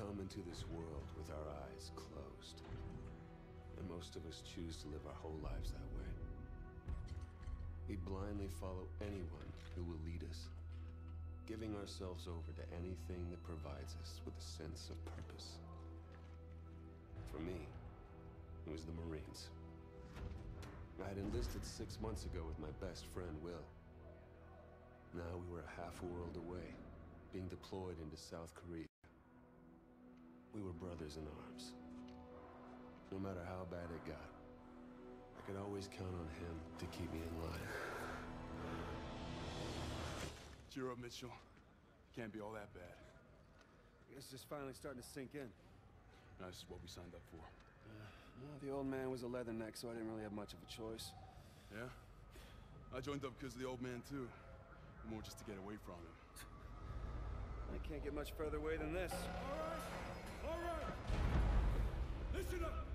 come into this world with our eyes closed. And most of us choose to live our whole lives that way. We blindly follow anyone who will lead us, giving ourselves over to anything that provides us with a sense of purpose. For me, it was the Marines. I had enlisted six months ago with my best friend, Will. Now we were a half world away, being deployed into South Korea. We were brothers in arms. No matter how bad it got, I could always count on him to keep me in line. Cheer up, Mitchell. Can't be all that bad. I guess it's just finally starting to sink in. No, this is what we signed up for. Uh, well, the old man was a leatherneck, so I didn't really have much of a choice. Yeah? I joined up because of the old man, too. More just to get away from him. I can't get much further away than this. All right! Listen up!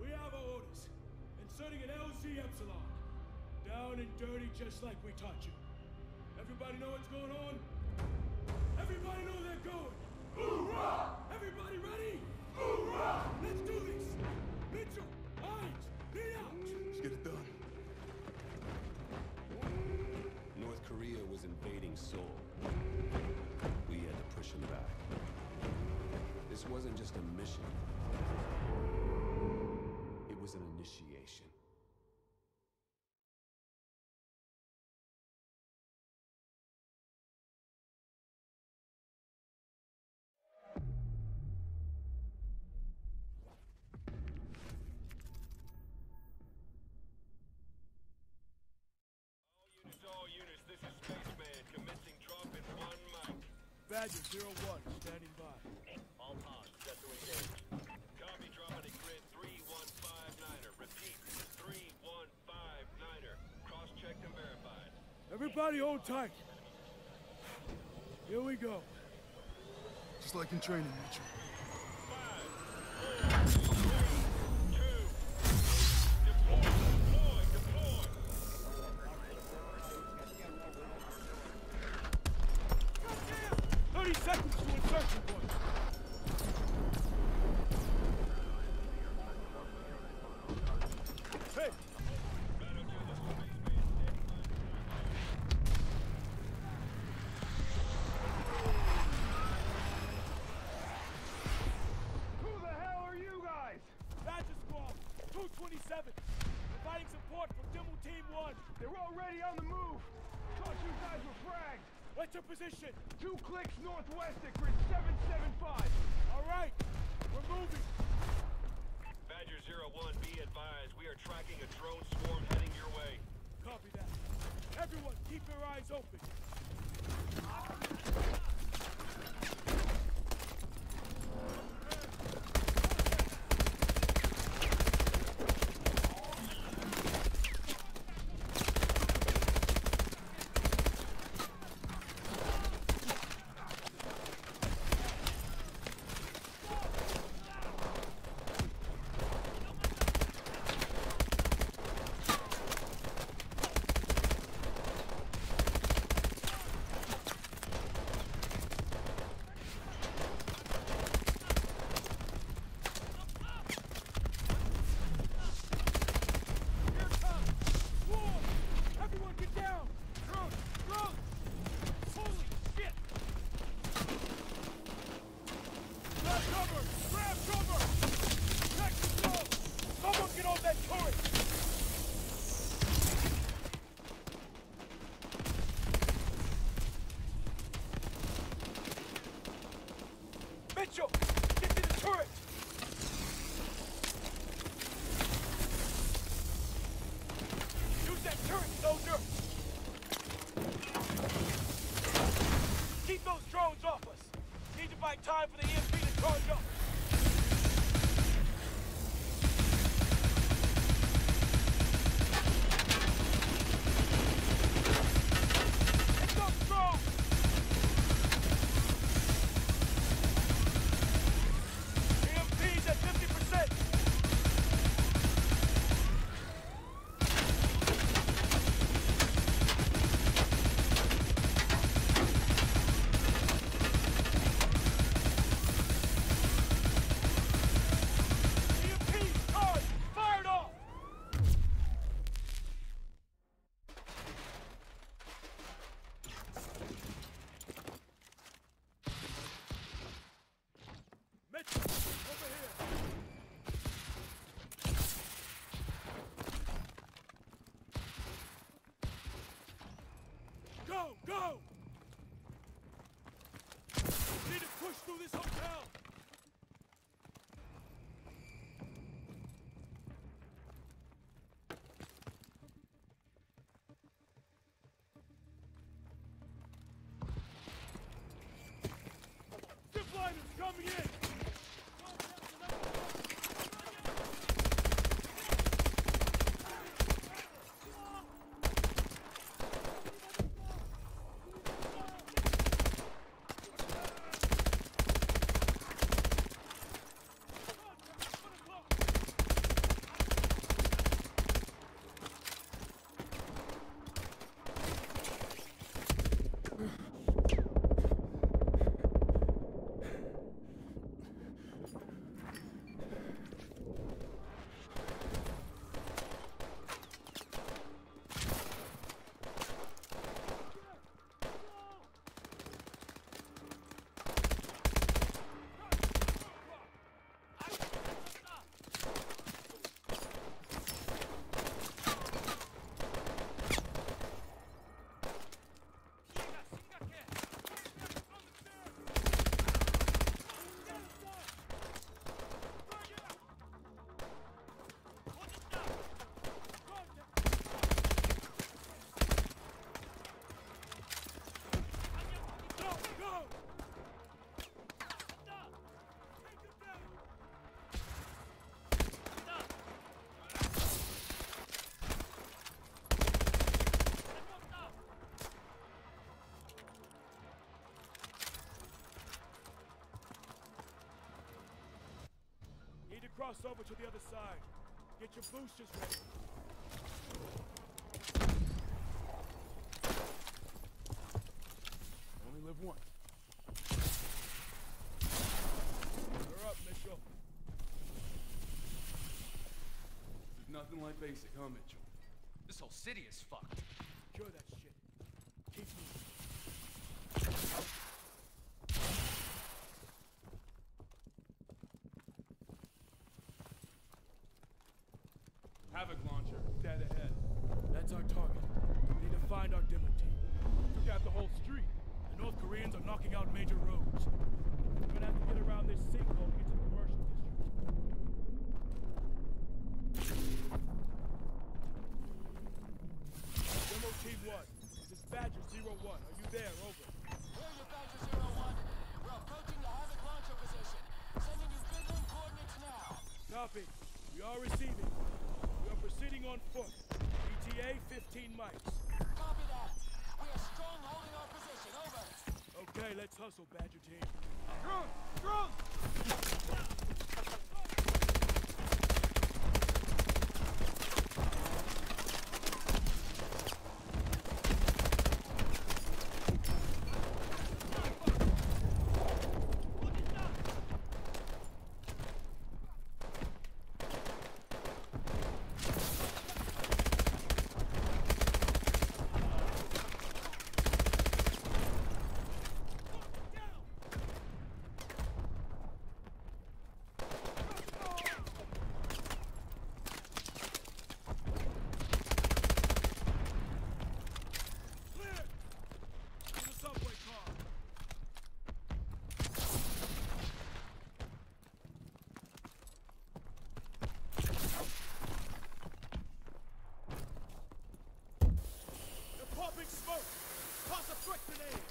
We have our orders. Inserting an LZ Epsilon. Down and dirty just like we taught you. Everybody know what's going on? Everybody know they're going! Hoorah! Everybody ready? Hoorah! Let's do this! Mitchell! Hines! Lead out! Let's get it done. North Korea was invading Seoul. We had to push them back. This wasn't just a mission. It was an initiation. Units, all units, this is Spaceman, commencing drop in one mic. Badger 01, standing by. All pods, set to engage. Copy, dropping at grid 3159er. Repeat, 3159er. Cross-checked and verified. Everybody hold tight. Here we go. Just like in training, Mitchell. Already on the move. Thought you guys were fragged. What's your position? Two clicks northwest at grid 775. All right, we're moving. Badger 01, be advised, we are tracking a drone swarm heading your way. Copy that. Everyone, keep your eyes open. Ah! Here it comes. War! Everyone get down. Drone, drone. Holy shit. Grab cover. Grab cover. Check the zone. Someone get on that turret. Mitchell, get to the turret. Use that turret, soldier! Keep those drones off us! Buy time for the EMP to charge up! Over here! Cross over to the other side. Get your boosters ready. Only live once. You're up, Mitchell. There's nothing like basic, huh, Mitchell? This whole city is fucked. Cure that shit. Keep moving. Havoc launcher, dead ahead. That's our target. We need to find our demo team. Took out the whole street. The North Koreans are knocking out major roads. We're gonna have to get around this sinkhole to get to the commercial district. Demo Team 1, this is Badger 01. Are you there? Over. Here, you Badger Zero One. We're approaching the Havoc launcher position. Sending you Finland coordinates now. Copy. We are receiving. We are proceeding on foot. ETA 15 miles. Copy that. We are strong holding our position. Over. Okay, let's hustle, Badger Team. Drone! Drone! Clear! To the subway car. They're popping smoke! Toss a quick grenade!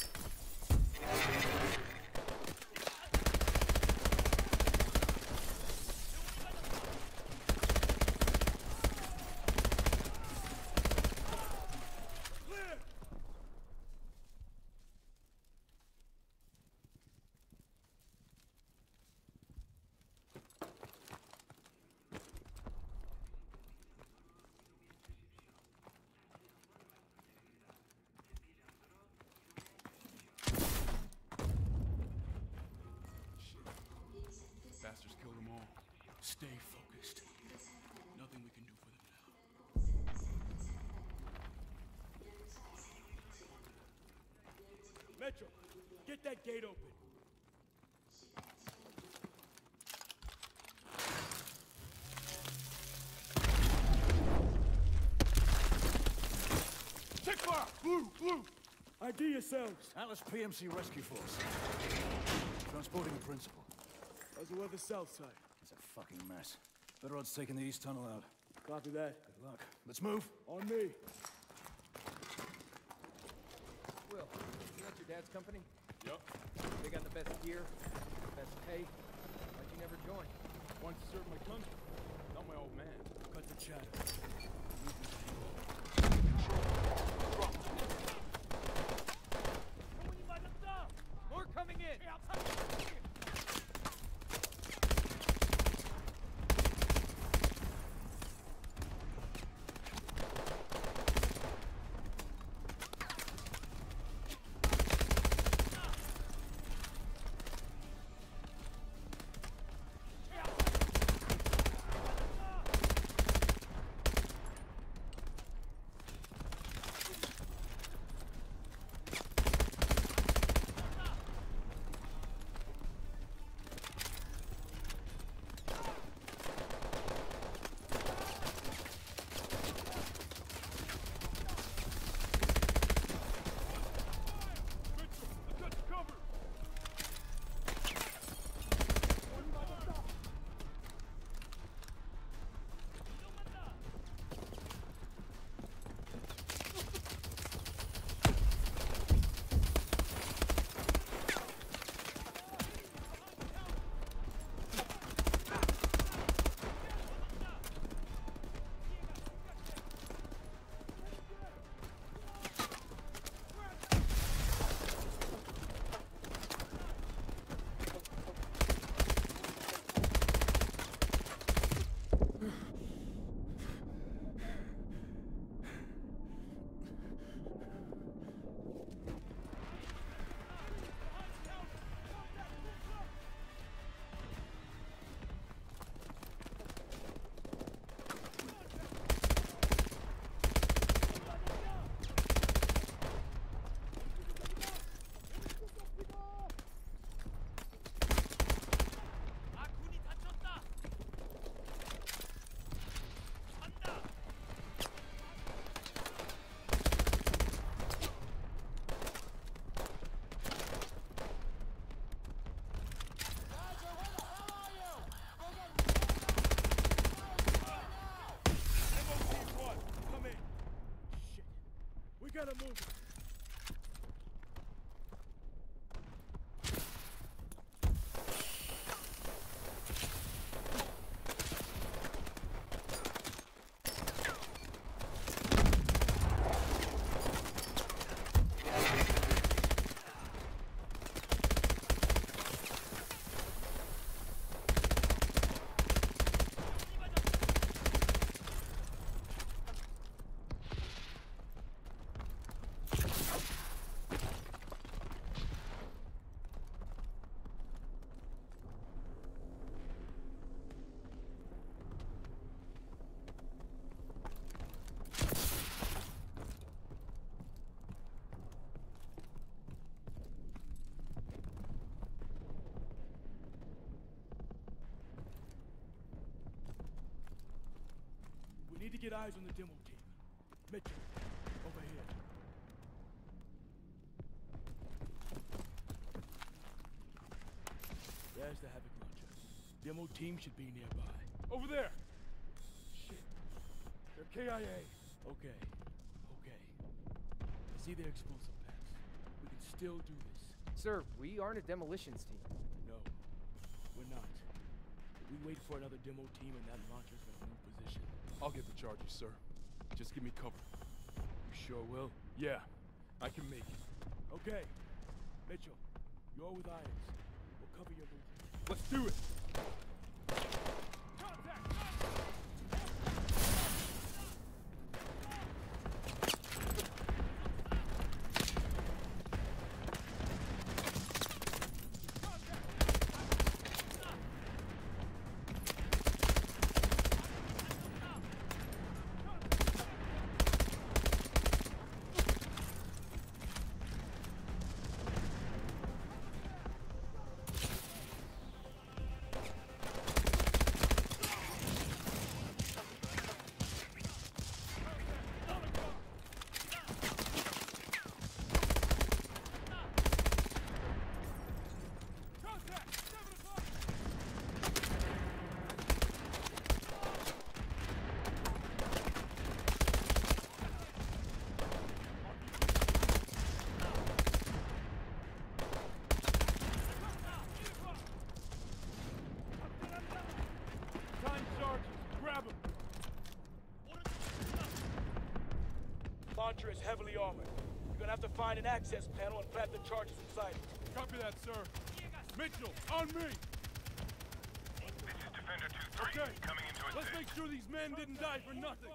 Clear! Bastards killed them all. Stay focused. Nothing we can do for them now. Metro, get that gate open. Take fire! Blue! Blue! ID yourselves. Atlas PMC Rescue Force. Transporting a principal. How's the weather south side? It's a fucking mess. Better odds taking the east tunnel out. Copy that. Good luck. Let's move. On me. Will, you that's your dad's company? Yup. They got the best gear, best pay. Why'd you never join? Wanted to serve my country. Not my old man. Cut the chatter. gotta move. Need to get eyes on the demo team. Mitchell, over here. There's the Havoc launcher. Demo team should be nearby. Over there! Shit. They're KIA. Okay. Okay. I see their explosive packs. We can still do this. Sir, we aren't a demolitions team. No, we're not. If we wait for another demo team and that launcher's gonna move position. I'll get the charges, sir. Just give me cover. You sure will? Yeah, I can make it. Okay. Mitchell, you're with Irons. We'll cover your movement. Let's do it! Time charges. Grab him. Launcher is heavily armored. You're gonna have to find an access panel and plant the charges inside it. Copy that, sir. Mitchell, on me! This is Defender 2-3, Okay. coming into Let's assist. make sure these men didn't die for nothing.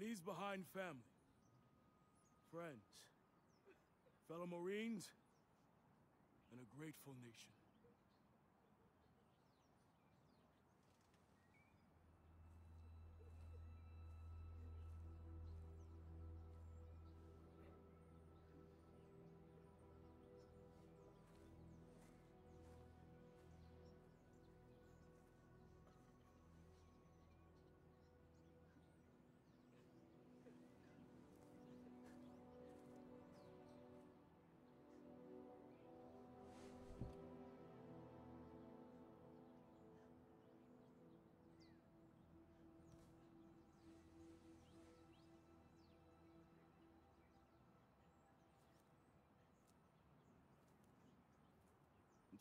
Leaves behind family, friends, fellow Marines, and a grateful nation.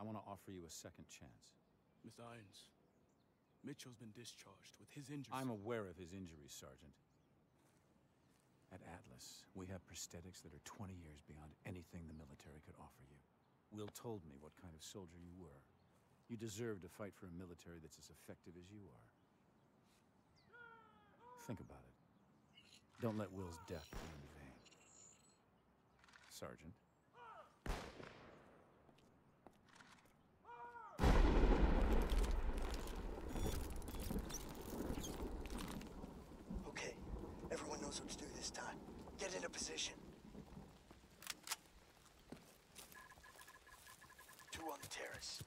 I want to offer you a second chance. Mr. Irons, Mitchell's been discharged with his injuries. I'm aware of his injuries, Sergeant. At Atlas, we have prosthetics that are 20 years beyond anything the military could offer you. Will told me what kind of soldier you were. You deserve to fight for a military that's as effective as you are. Think about it. Don't let Will's death be in vain. Sergeant. Okay, everyone knows what to do this time. Get into position. Two on the terrace.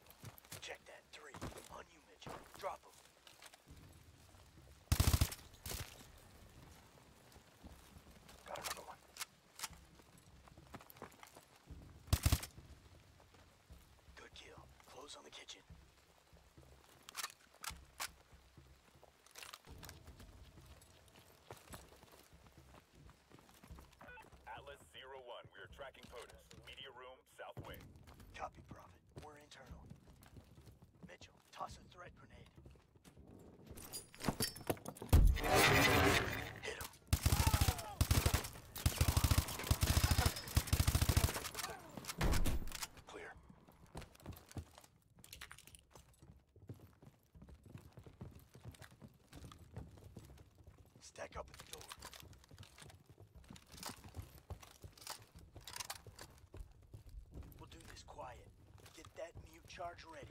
charge ready.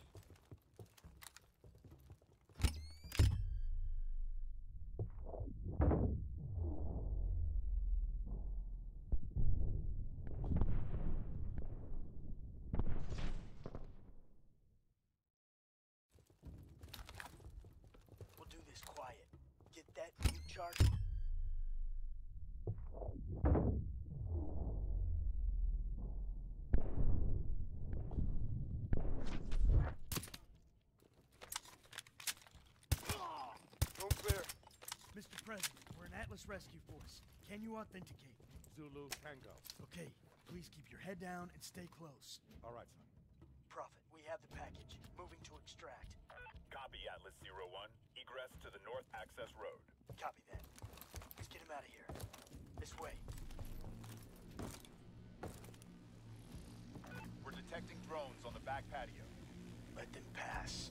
We'll do this quiet. Get that new charge Atlas Rescue Force. Can you authenticate? Zulu Tango. Okay, please keep your head down and stay close. All right, son. Prophet, we have the package. Moving to extract. Copy, Atlas Zero One. Egress to the North Access Road. Copy that. Let's get him out of here. This way. We're detecting drones on the back patio. Let them pass.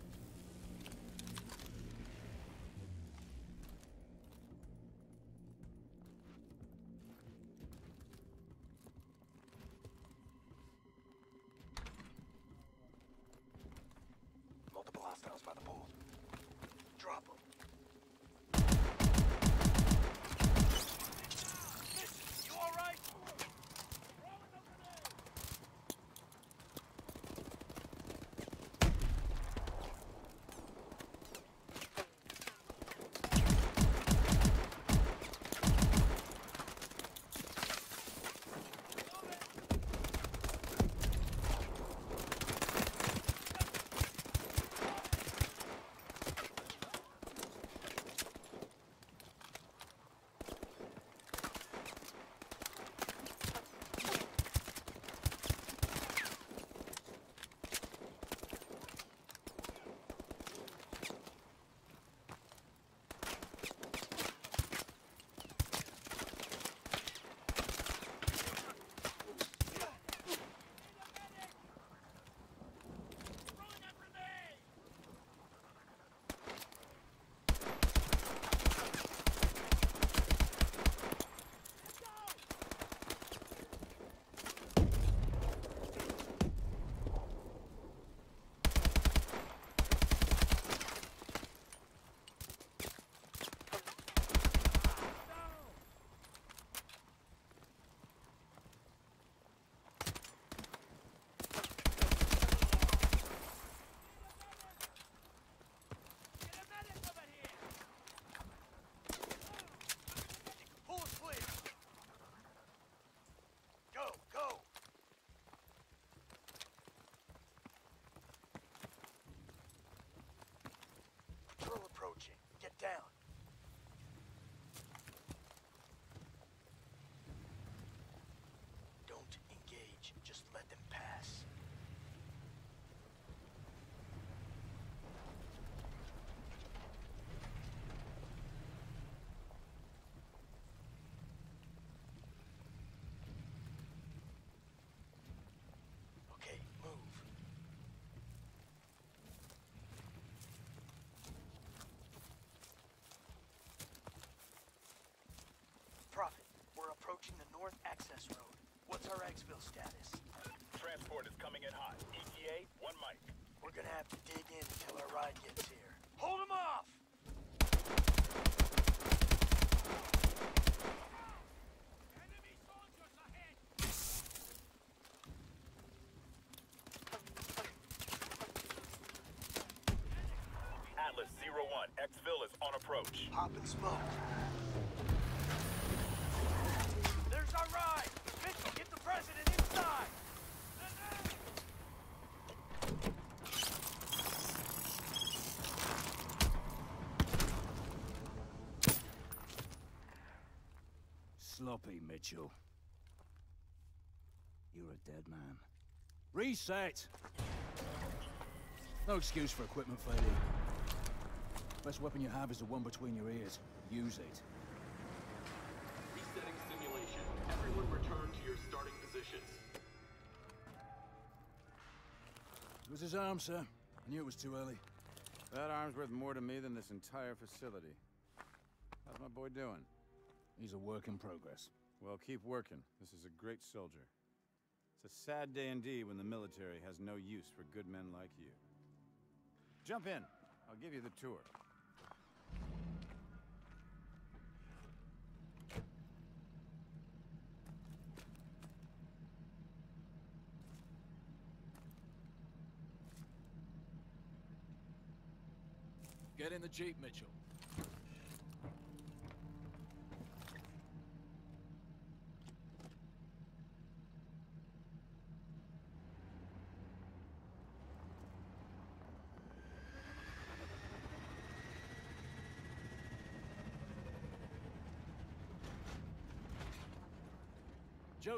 Multiple hostiles by the pool. Access Road. What's our exfil status? Transport is coming in hot. ETA, one mic. We're gonna have to dig in until our ride gets here. Hold them off! Atlas Zero One. Exfil is on approach. Pop and smoke. There's our ride! Mitchell, get the president inside! Sloppy, Mitchell. You're a dead man. Reset! No excuse for equipment failure. Best weapon you have is the one between your ears. Use it. Resetting simulation. Everyone return to your starting positions. It was his arm, sir. I knew it was too early. That arm's worth more to me than this entire facility. How's my boy doing? He's a work in progress. Well, keep working. This is a great soldier. It's a sad day indeed when the military has no use for good men like you. Jump in. I'll give you the tour. Get in the Jeep, Mitchell.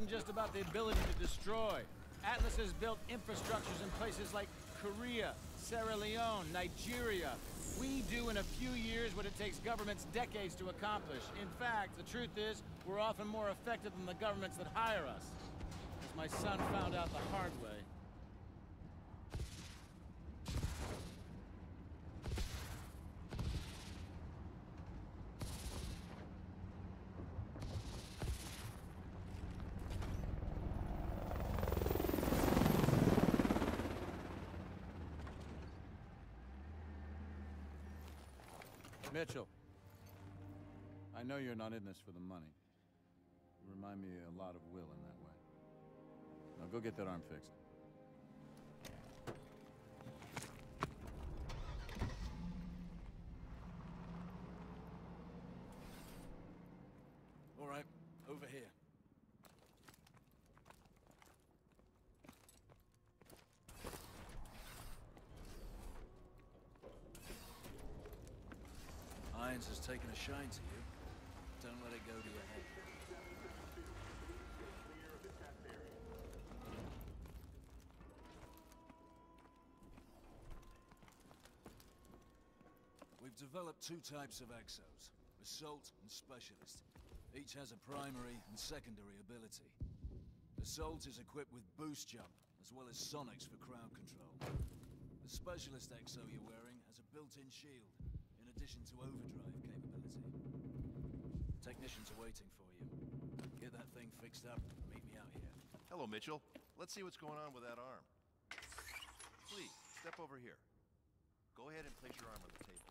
isn't just about the ability to destroy. Atlas has built infrastructures in places like Korea, Sierra Leone, Nigeria. We do in a few years what it takes governments decades to accomplish. In fact, the truth is, we're often more effective than the governments that hire us. As my son found out the hard way. Mitchell. I know you're not in this for the money. You remind me a lot of Will in that way. Now go get that arm fixed. All right, over here. Irons has a shine to you. Don't let it go to your head. We've developed two types of exos, Assault and Specialist. Each has a primary and secondary ability. Assault is equipped with boost jump, as well as sonics for crowd control. The Specialist exo you're wearing has a built-in shield, in addition to overdrive. Technicians are waiting for you. Get that thing fixed up meet me out here. Hello, Mitchell. Let's see what's going on with that arm. Please, step over here. Go ahead and place your arm on the table.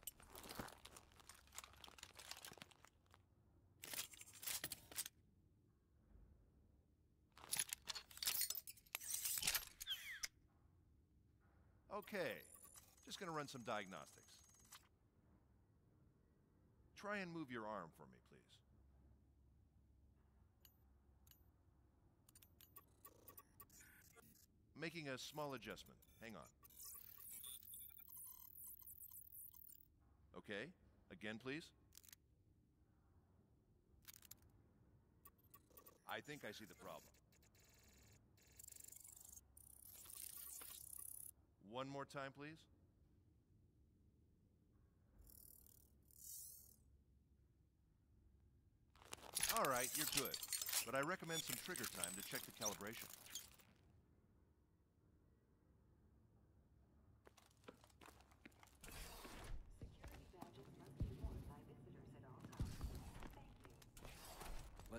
Okay, just gonna run some diagnostics. Try and move your arm for me, please. Making a small adjustment. Hang on. Okay, again, please. I think I see the problem. One more time, please. All right, you're good. But I recommend some trigger time to check the calibration.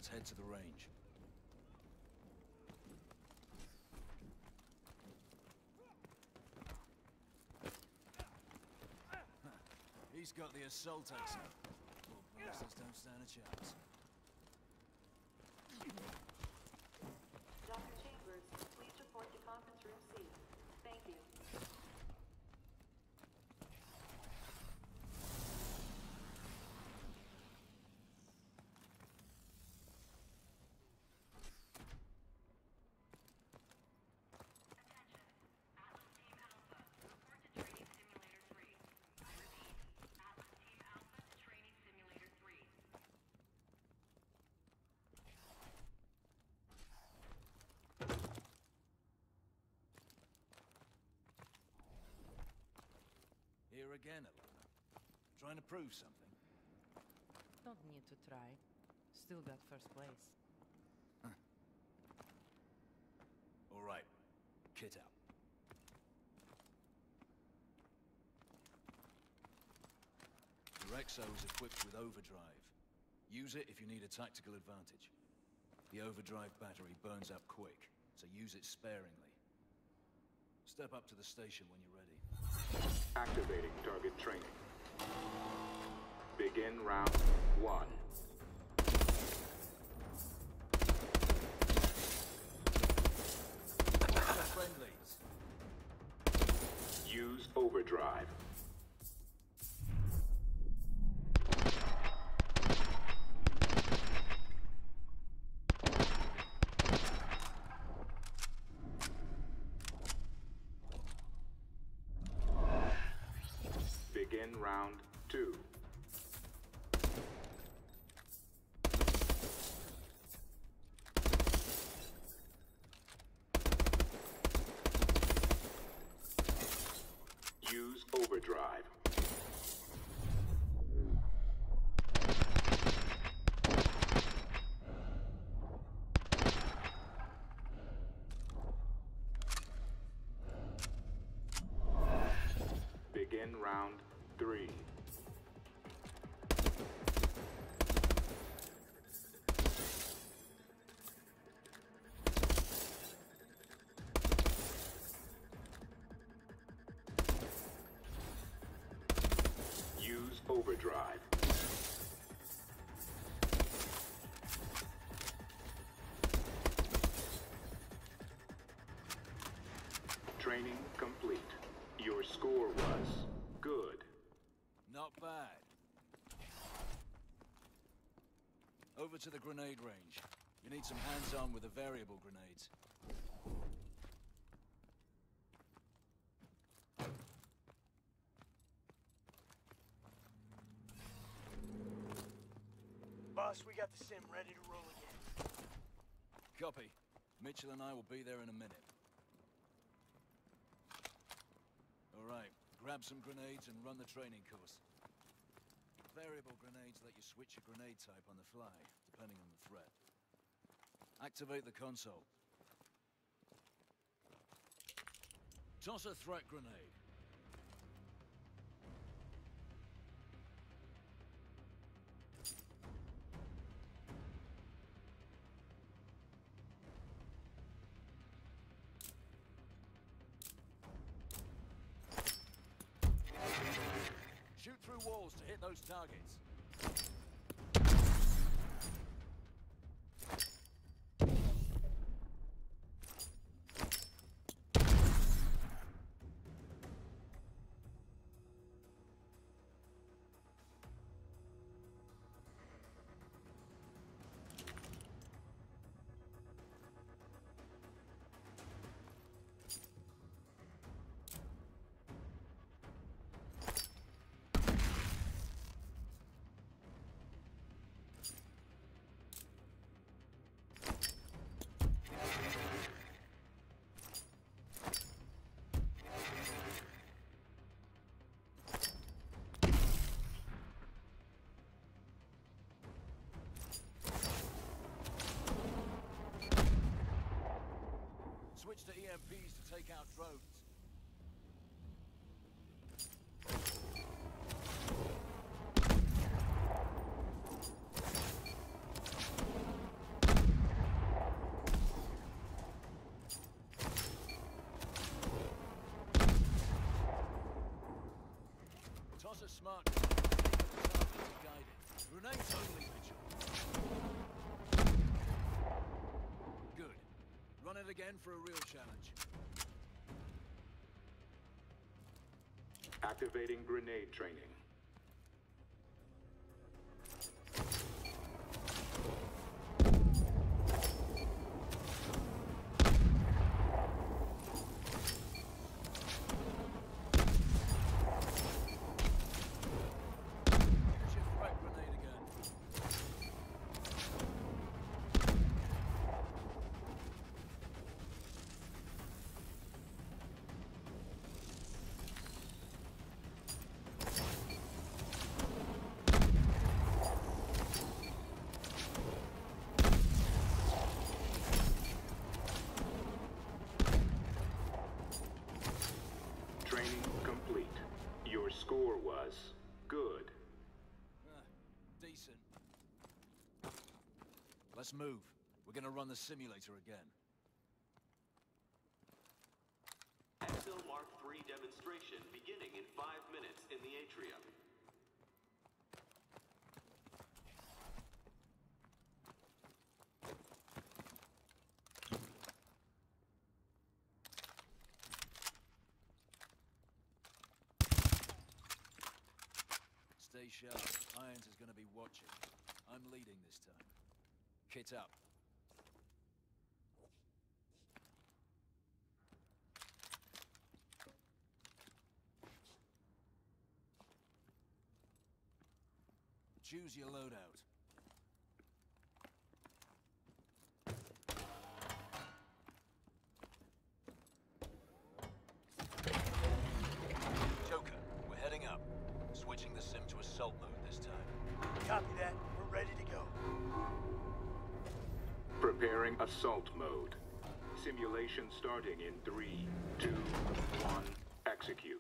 Let's head to the range. He's got the assault exo. Poor bastards don't stand a chance. Again, Ilona. Trying to prove something. Don't need to try. Still got first place. All right. Kit out. Your Exo is equipped with overdrive. Use it if you need a tactical advantage. The overdrive battery burns up quick, so use it sparingly. Step up to the station when you're ready. Activating target training. Begin round one. friendlies. Use overdrive. Round two. Overdrive. Training complete. Your score was good. Not bad. Over to the grenade range. You need some hands-on with the variable grenades. Boss, we got the sim ready to roll again. Copy. Mitchell and I will be there in a minute. All right, grab some grenades and run the training course. Variable grenades let you switch your grenade type on the fly, depending on the threat. Activate the console. Toss a threat grenade. Those targets. Switch to EMPs to take out drones. Toss a smart target to guide it. Grenades only, Mitchell. Good. Run it again for a real challenge. Activating grenade training. Shift right grenade again. Training complete. Your score was good. Ah, decent. Let's move. We're gonna run the simulator again. Exo Mark III demonstration beginning in five minutes in the atrium. Stay sharp. Irons is gonna be watching. I'm leading this time. Kit up. Choose your loadout. Joker, we're heading up. Switching the sim to assault mode this time. Copy that. We're ready to go. Preparing assault mode. Simulation starting in three, two, one, execute.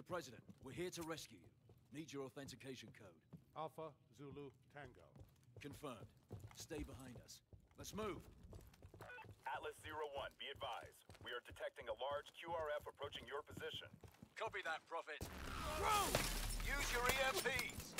Mr. President, we're here to rescue you. Need your authentication code. Alpha Zulu Tango. Confirmed. Stay behind us. Let's move. Atlas Zero One, be advised. We are detecting a large QRF approaching your position. Copy that, Prophet. Use your E EMPs!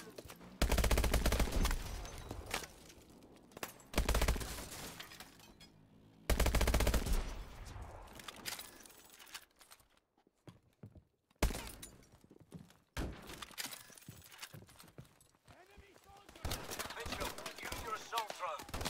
Mitchell, use your assault drone.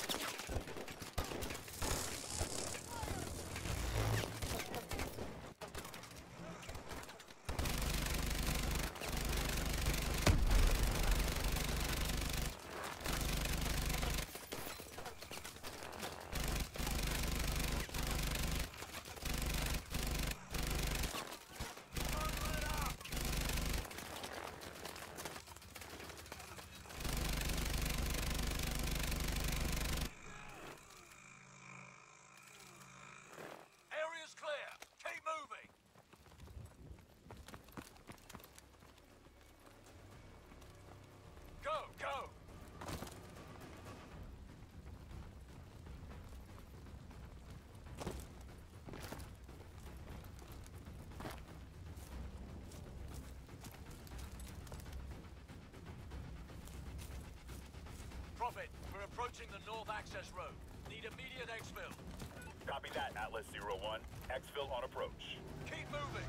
Prophet, we're approaching the north access road. Need immediate exfil. Copy that, Atlas Zero One. Exfil on approach. Keep moving.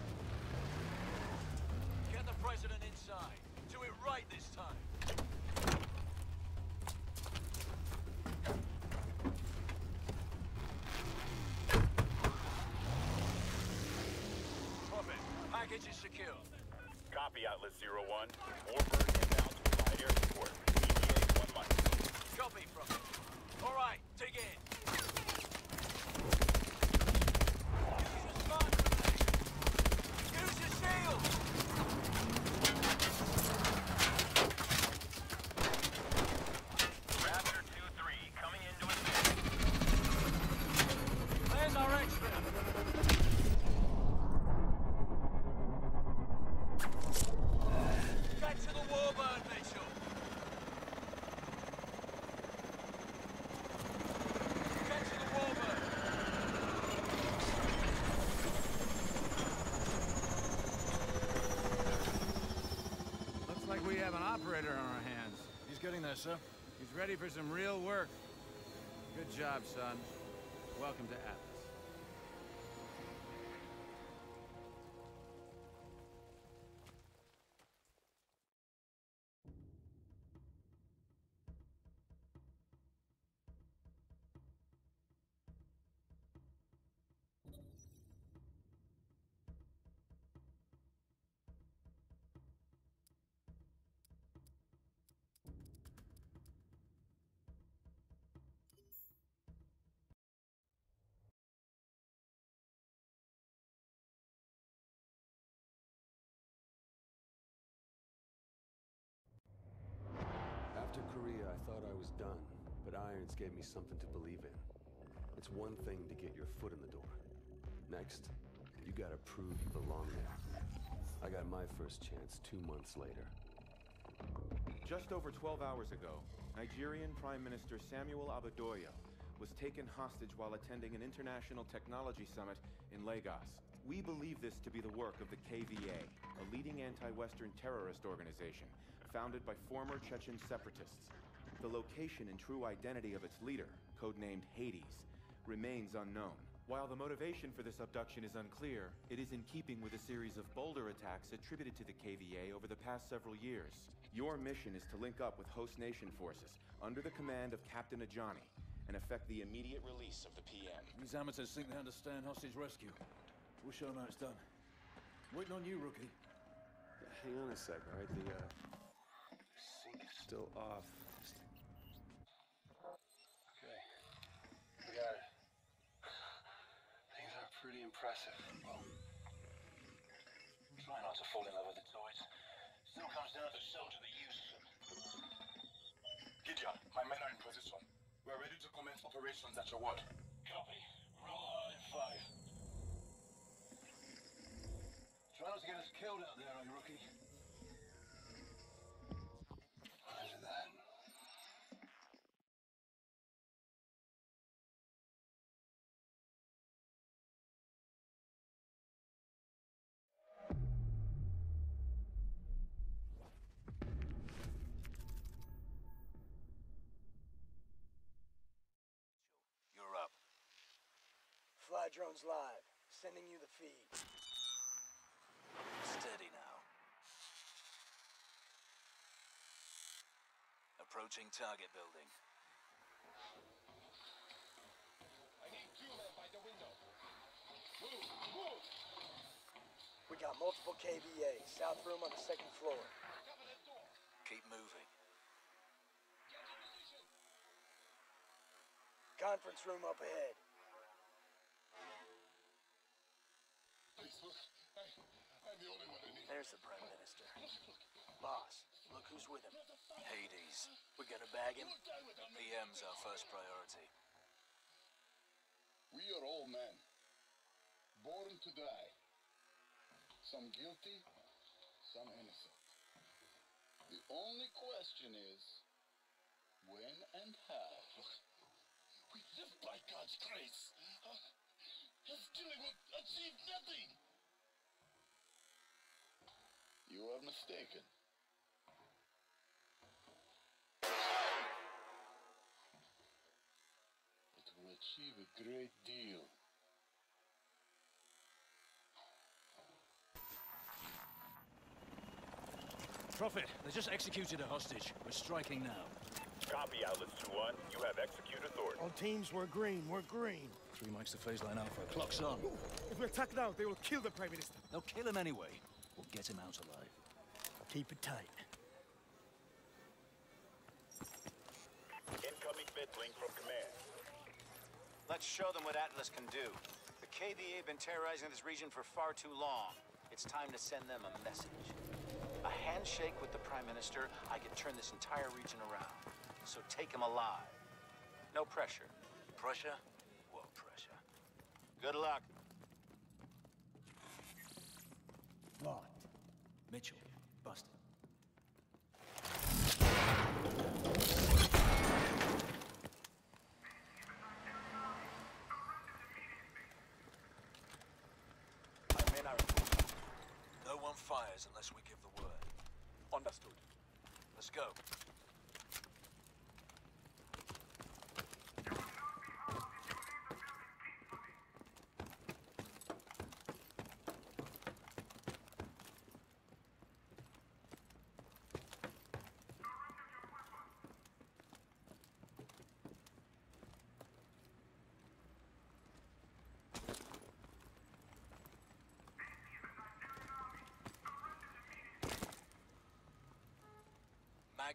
Get the president inside. Do it right this time. Prophet, package is secure. Copy, Atlas Zero One. Warbird inbound to provide air support. ETA one month. Copy, All right, dig in. Use a smart grenade. Use your shield. Raptor 2-3, coming into a There's our exfil. Get to the warbird, Mitchell. Get to the warbird. Looks like we have an operator on our hands. He's getting there, sir. He's ready for some real work. Good job, son. Welcome to Atlas. Was done, but Irons gave me something to believe in. It's one thing to get your foot in the door. Next, you gotta prove you belong there. I got my first chance two months later. Just over 12 hours ago, Nigerian Prime Minister Samuel Abadoya was taken hostage while attending an international technology summit in Lagos. We believe this to be the work of the KVA, a leading anti-Western terrorist organization founded by former Chechen separatists. The location and true identity of its leader, codenamed Hades, remains unknown. While the motivation for this abduction is unclear, it is in keeping with a series of bolder attacks attributed to the KVA over the past several years. Your mission is to link up with host nation forces under the command of Captain Ajani and effect the immediate release of the PM. These amateurs think they understand hostage rescue. We'll show them how it's done. Waiting on you, rookie. Hang on a sec, all right? The, uh... Sync is still off. Okay. We got it. Things are pretty impressive. Well, try not to fall in love with the toys. Still comes down to soldier the use of them. Gideon, my men are in position. We're ready to commence operations at your word. Copy. Roll hard in five. Try not to get us killed out there, eh, rookie? Fly drones live. Sending you the feed. Steady now. Approaching target building. I need two men by the window. Move, move! We got multiple KVA. South room on the second floor. Keep moving. Conference room up ahead. There's the Prime Minister. Boss, look who's with him. Hades. We gotta bag him. PM's our first priority. We are all men. Born to die. Some guilty, some innocent. The only question is when and how. We live by God's grace. His killing will achieve nothing. You are mistaken. It will achieve a great deal. Prophet, they just executed a hostage. We're striking now. Copy, Atlas 2-1. You have execute authority. All teams, we're green, we're green. Three mics to phase line alpha. Clock's on. If we attack now, they will kill the Prime Minister. They'll kill him anyway. We'll get him out alive. Keep it tight. Incoming link from command. Let's show them what Atlas can do. The KVA have been terrorizing this region for far too long. It's time to send them a message. A handshake with the Prime Minister, I could turn this entire region around. So take him alive. No pressure. Pressure? What pressure? Good luck. Mitchell, busted. My men are... No one fires unless we give the word. Understood. Let's go.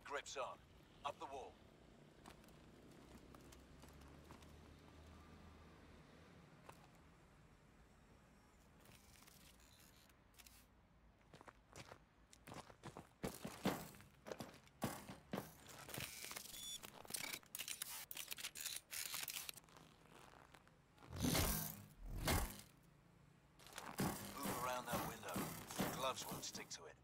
Grips on. Up the wall. Move around that window. Gloves won't stick to it.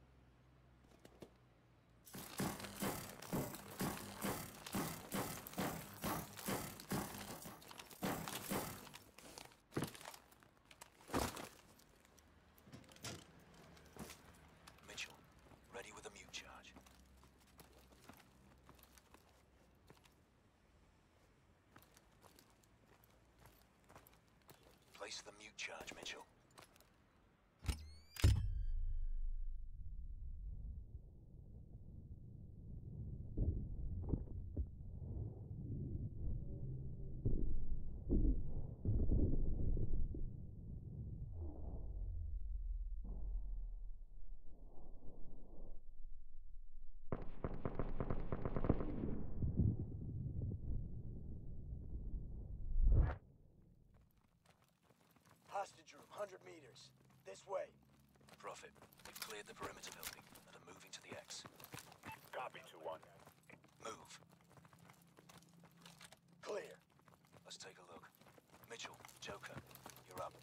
Mitchell, ready with a mute charge. Place the mute charge, Mitchell. Hostage room, 100 meters. This way. Prophet, we've cleared the perimeter building and are moving to the X. Copy, 2-1. Move. Clear. Let's take a look. Mitchell, Joker, you're up.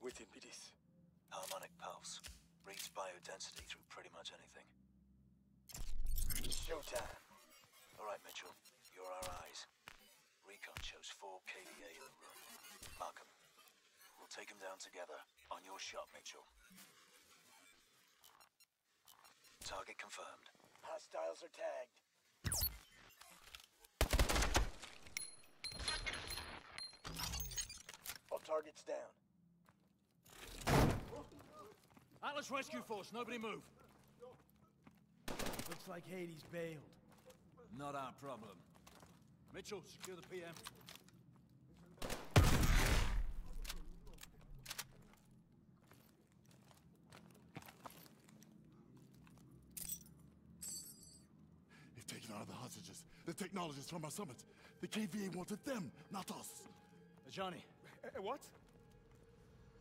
Within BDs. Harmonic pulse. Reads biodensity through pretty much anything. Showtime. Take 'em down together. On your shot, Mitchell. Target confirmed. Hostiles are tagged. All targets down. Atlas Rescue Force, nobody move. Looks like Hades bailed. Not our problem. Mitchell, secure the PM. They've taken out the hostages, the technologists from our summit. The KVA wanted them, not us. Uh, Johnny. Uh, what?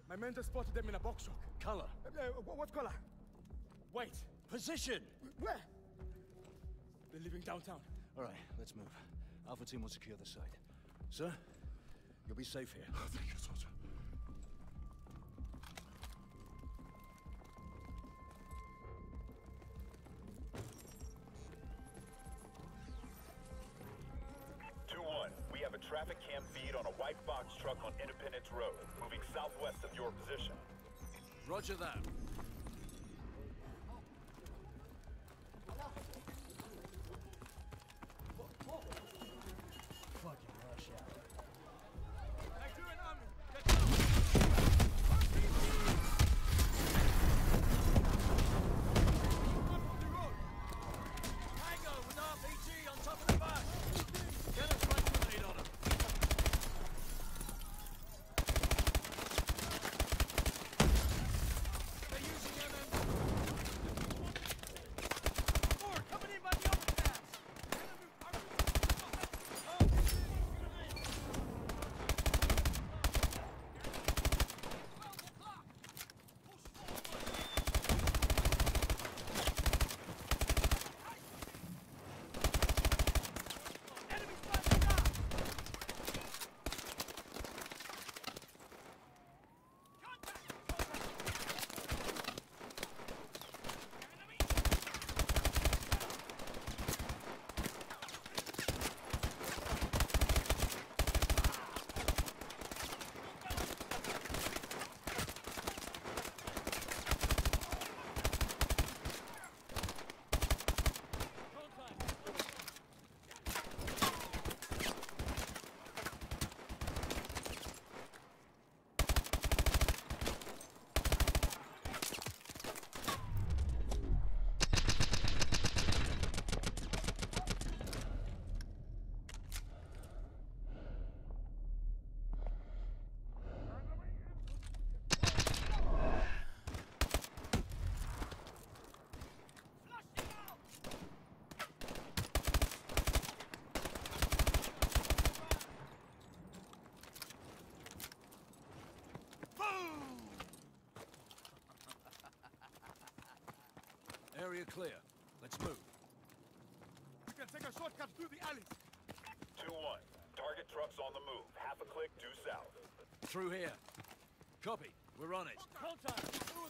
My men just spotted them in a box truck. Color. Uh, uh, what color? Wait. Position! Where? They're leaving downtown. All right, let's move. Alpha team will secure the site. Sir, you'll be safe here. Thank you, Soldier. Roger that. Area clear. Let's move. We can take a shortcut through the alley. 2-1. Target trucks on the move. Half a click due south. Through here. Copy. We're on it. Contact. Through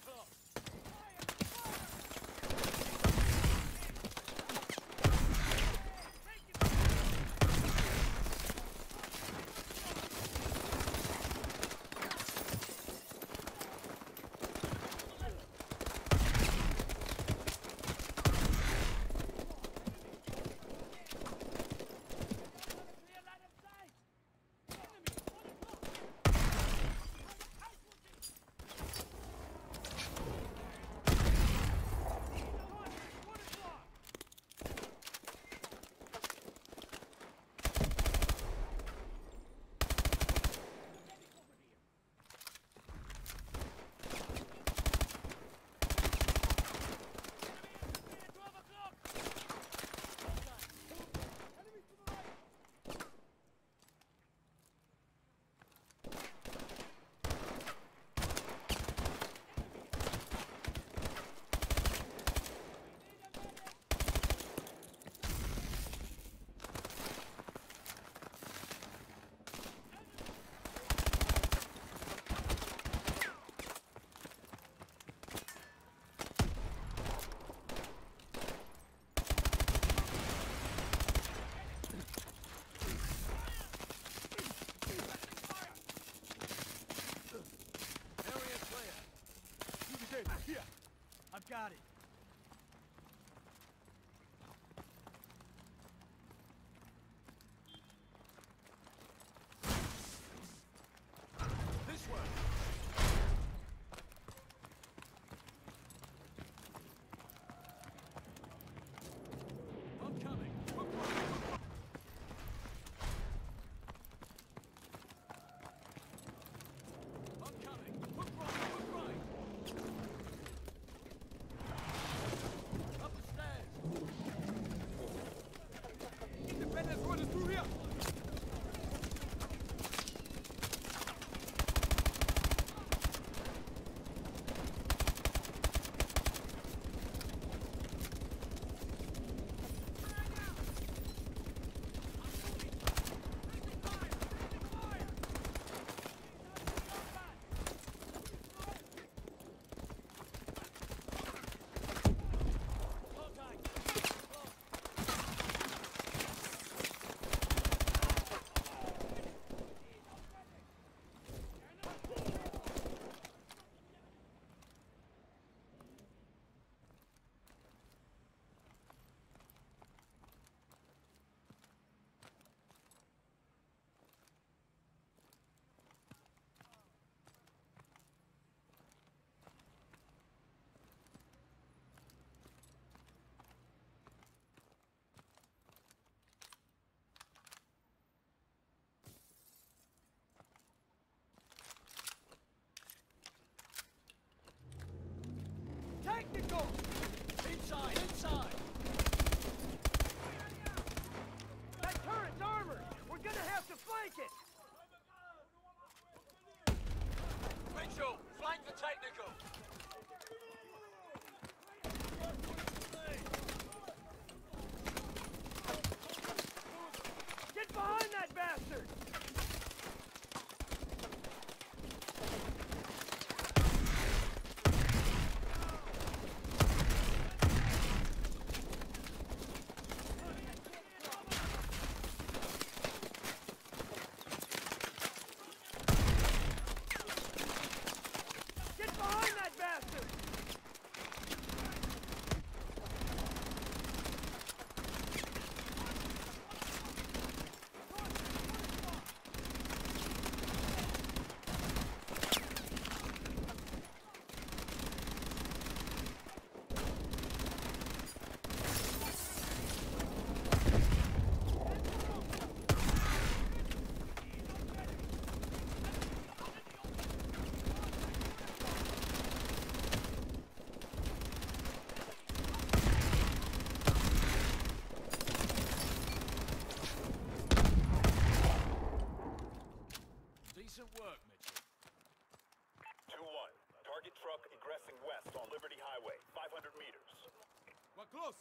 close.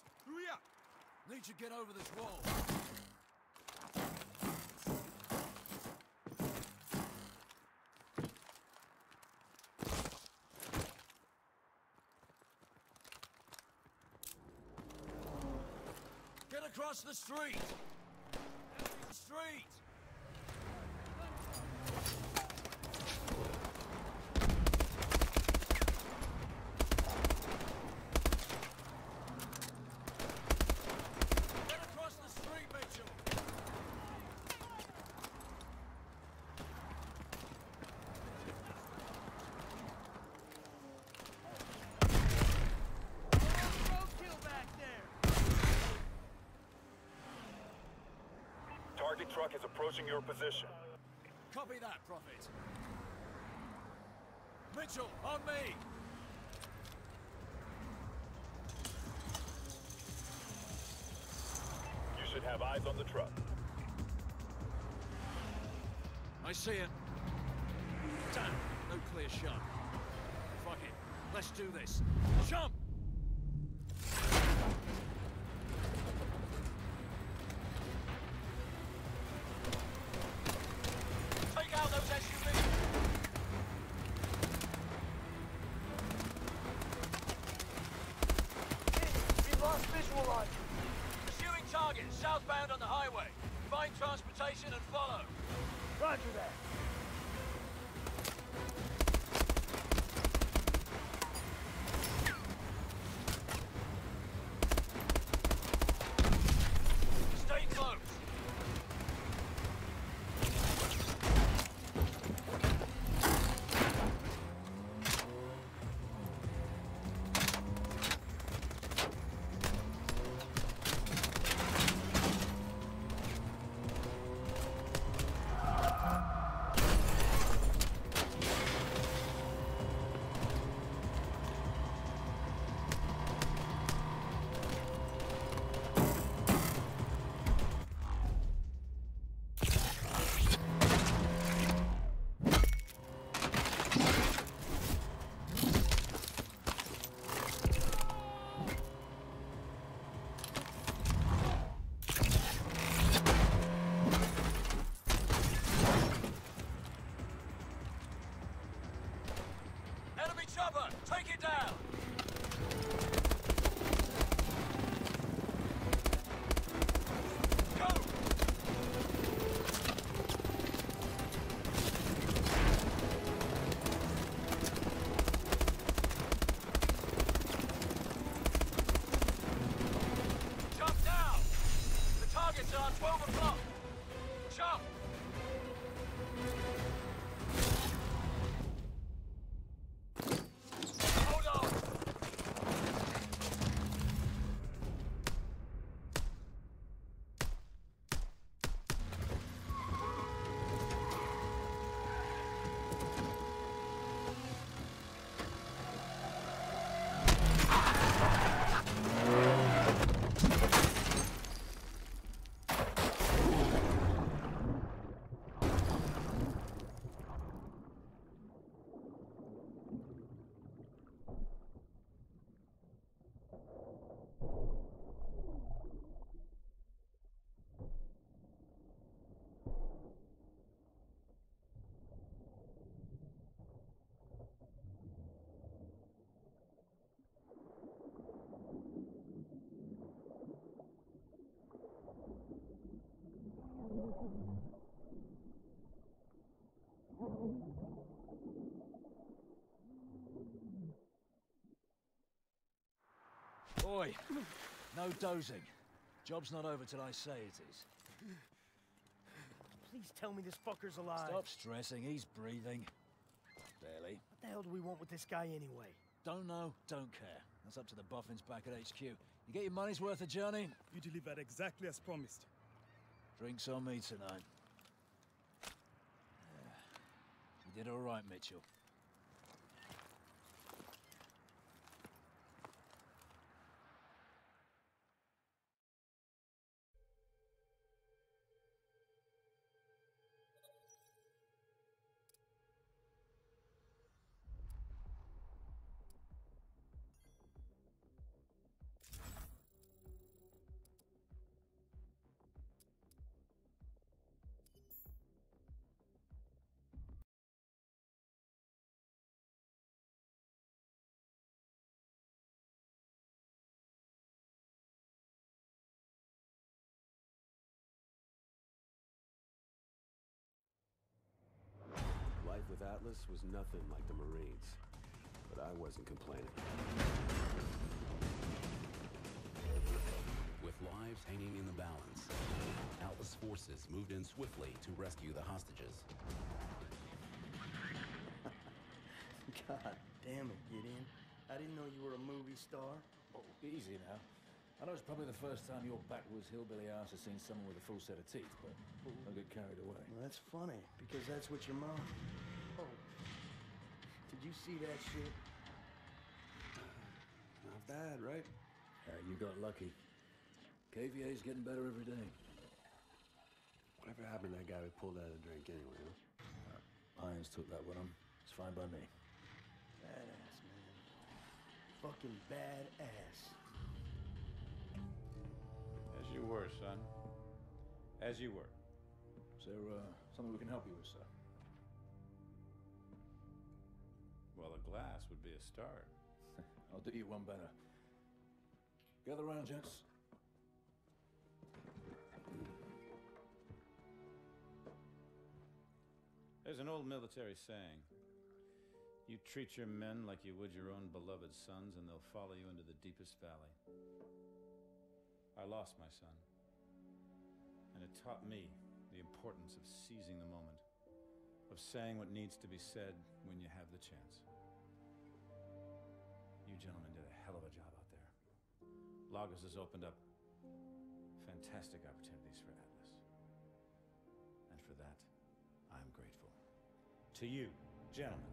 Up. Need to get over this wall. Get across the street! Street! Get across the street, Mitchell! Roadkill back there! Target truck is approaching your position. Copy that, Prophet. Mitchell, on me! You should have eyes on the truck. I see it. Damn, no clear shot. Fuck it. Let's do this. Jump! Down! Oi, no dozing. Job's not over till I say it is. Please tell me this fucker's alive. Stop stressing, he's breathing. Barely. What the hell do we want with this guy anyway? Don't know, don't care. That's up to the boffins back at HQ. You get your money's worth of journey? You delivered exactly as promised. Drinks on me tonight. You did all right, Mitchell. With Atlas was nothing like the Marines, but I wasn't complaining. With lives hanging in the balance, Atlas forces moved in swiftly to rescue the hostages. God damn it, Gideon. I didn't know you were a movie star. Oh, easy now. I know it's probably the first time your backwoods hillbilly ass has seen someone with a full set of teeth, but don't get carried away. Well, that's funny, because that's what your mom... Did you see that shit? Not bad, right? Yeah, you got lucky. KVA's getting better every day. Whatever happened to that guy we pulled out of the drink anyway, huh? Irons took that with him. It's fine by me. Badass, man. Fucking badass. As you were, son. As you were. Is there uh, something we can help you with, sir? Well, a glass would be a start. I'll do you one better. Gather round, gents. There's an old military saying. You treat your men like you would your own beloved sons, and they'll follow you into the deepest valley. I lost my son. And it taught me the importance of seizing the moment, of saying what needs to be said when you have the chance. You gentlemen did a hell of a job out there. Lagos has opened up fantastic opportunities for Atlas. And for that, I'm grateful. To you, gentlemen.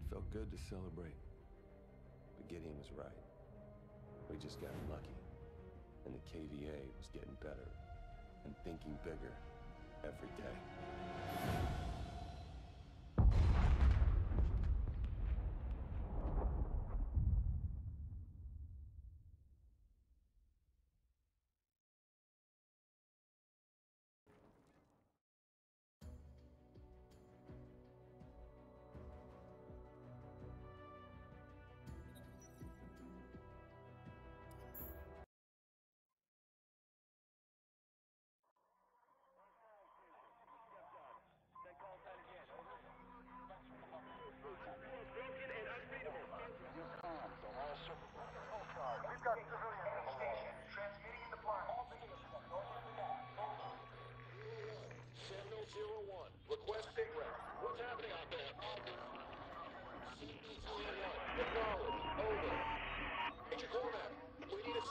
It felt good to celebrate. But Gideon was right. We just got lucky. And the KVA was getting better and thinking bigger every day.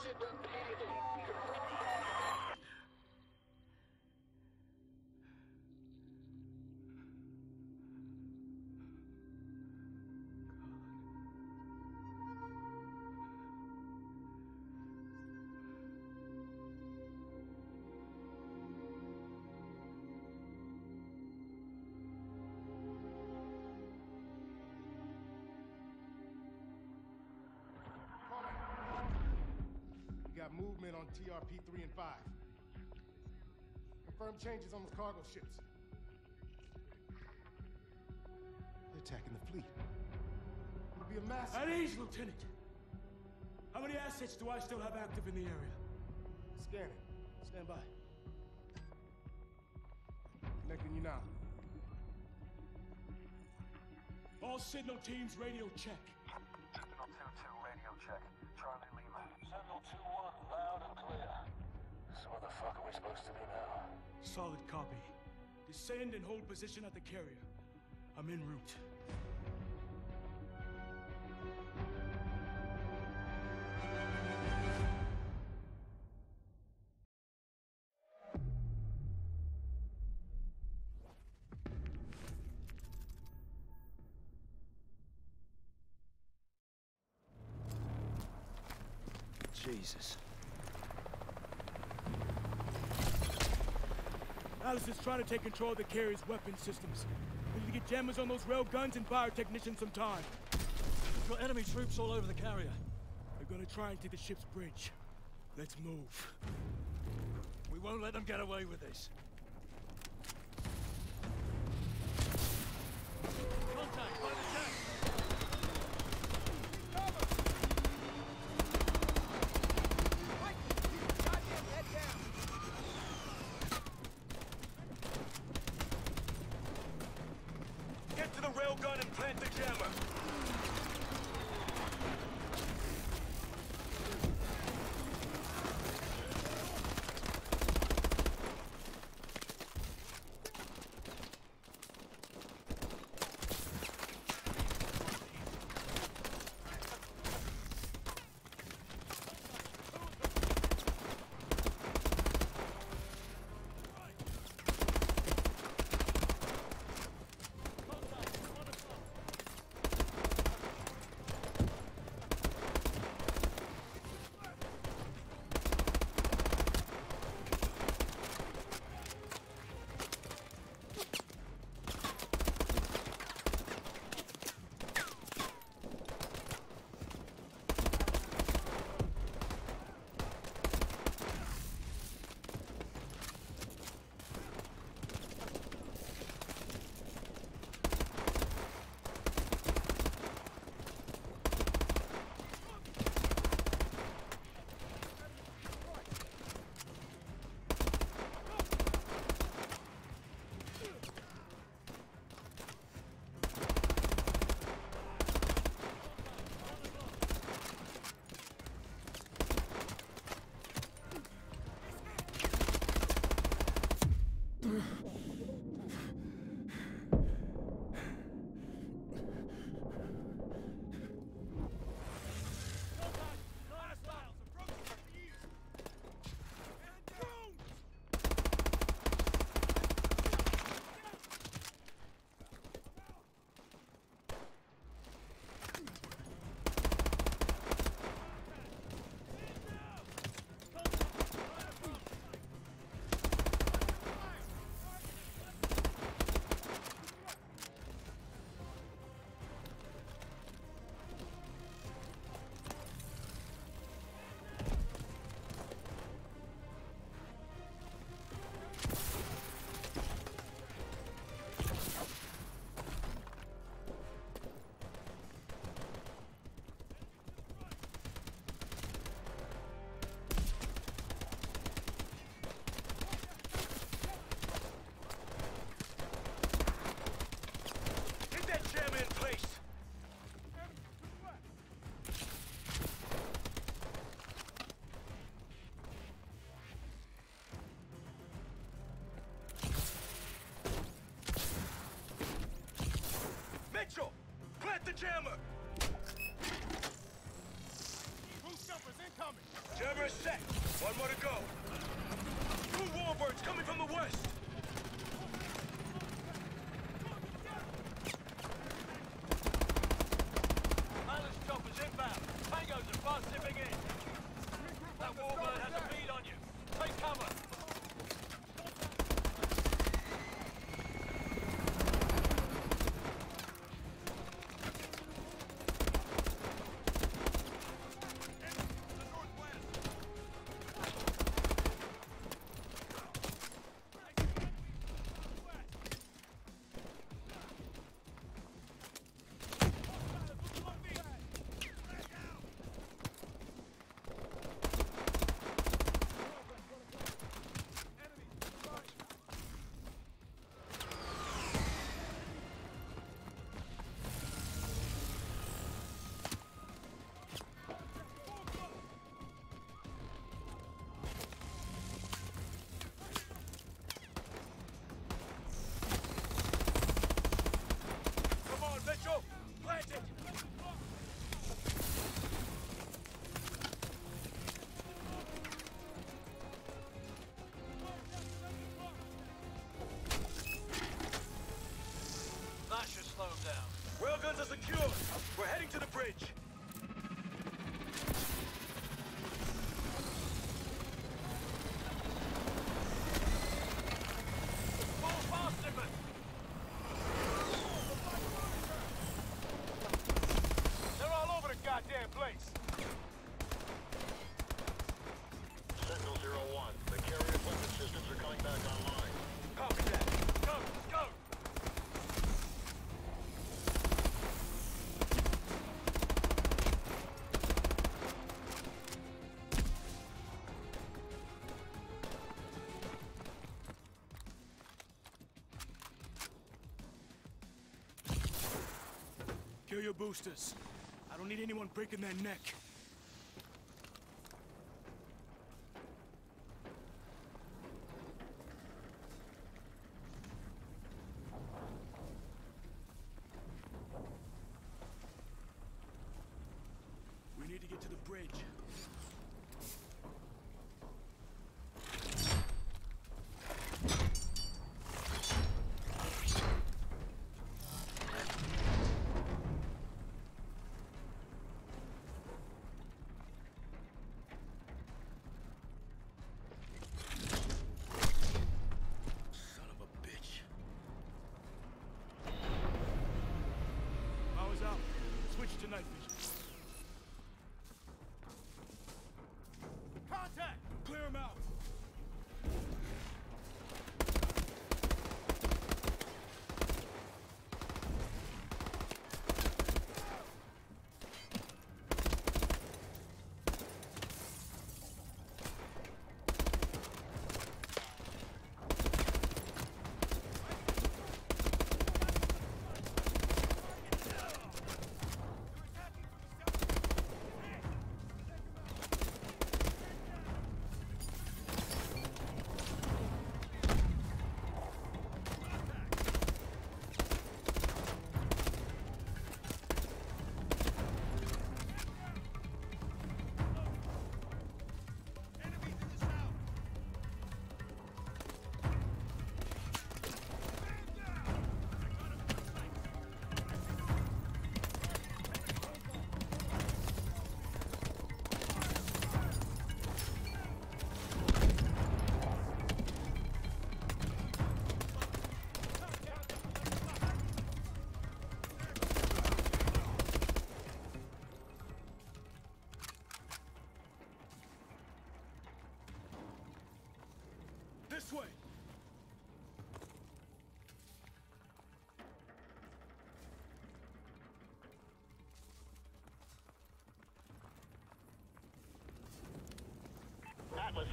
should be painful. Movement on TRP 3 and 5. Confirm changes on those cargo ships. They're attacking the fleet. It'll be a massive. At ease, Lieutenant. How many assets do I still have active in the area? Scanning. Stand by. Connecting you now. All signal teams radio check. Where the fuck are we supposed to be now? Solid copy. Descend and hold position at the carrier. I'm en route. Jesus. Alice is trying to take control of the carrier's weapon systems. We need to get jammers on those rail guns and fire technicians some time. We've got enemy troops all over the carrier. They're gonna try and take the ship's bridge. Let's move. We won't let them get away with this. Damn! guns are secure. We're heading to the bridge. Kill your boosters. I don't need anyone breaking their neck.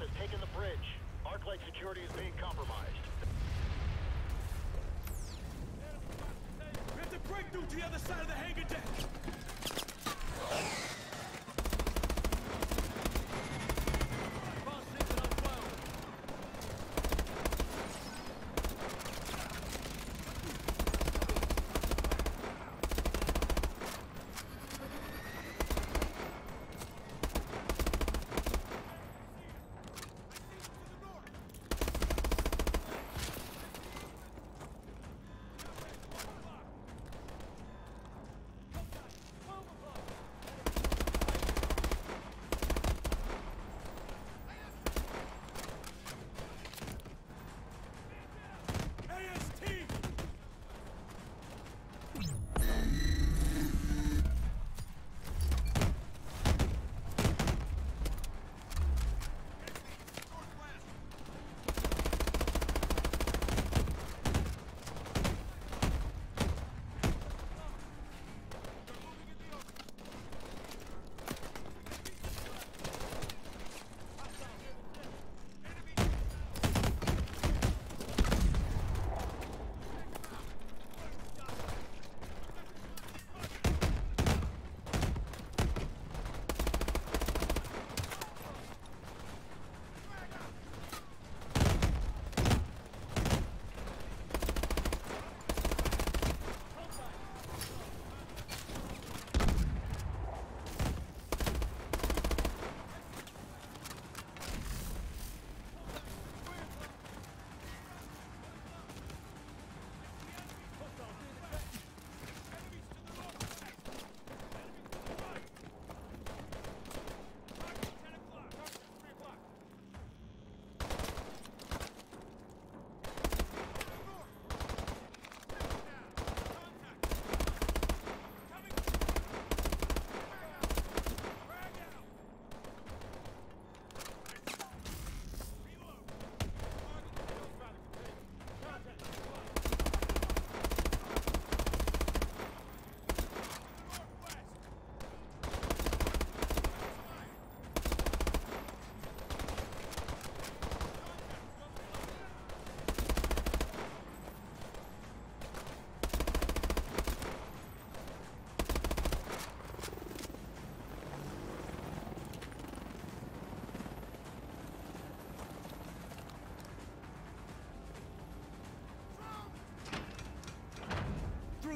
Has taken the bridge. Arclight security is being compromised. We have to break through to the other side of the hangar deck!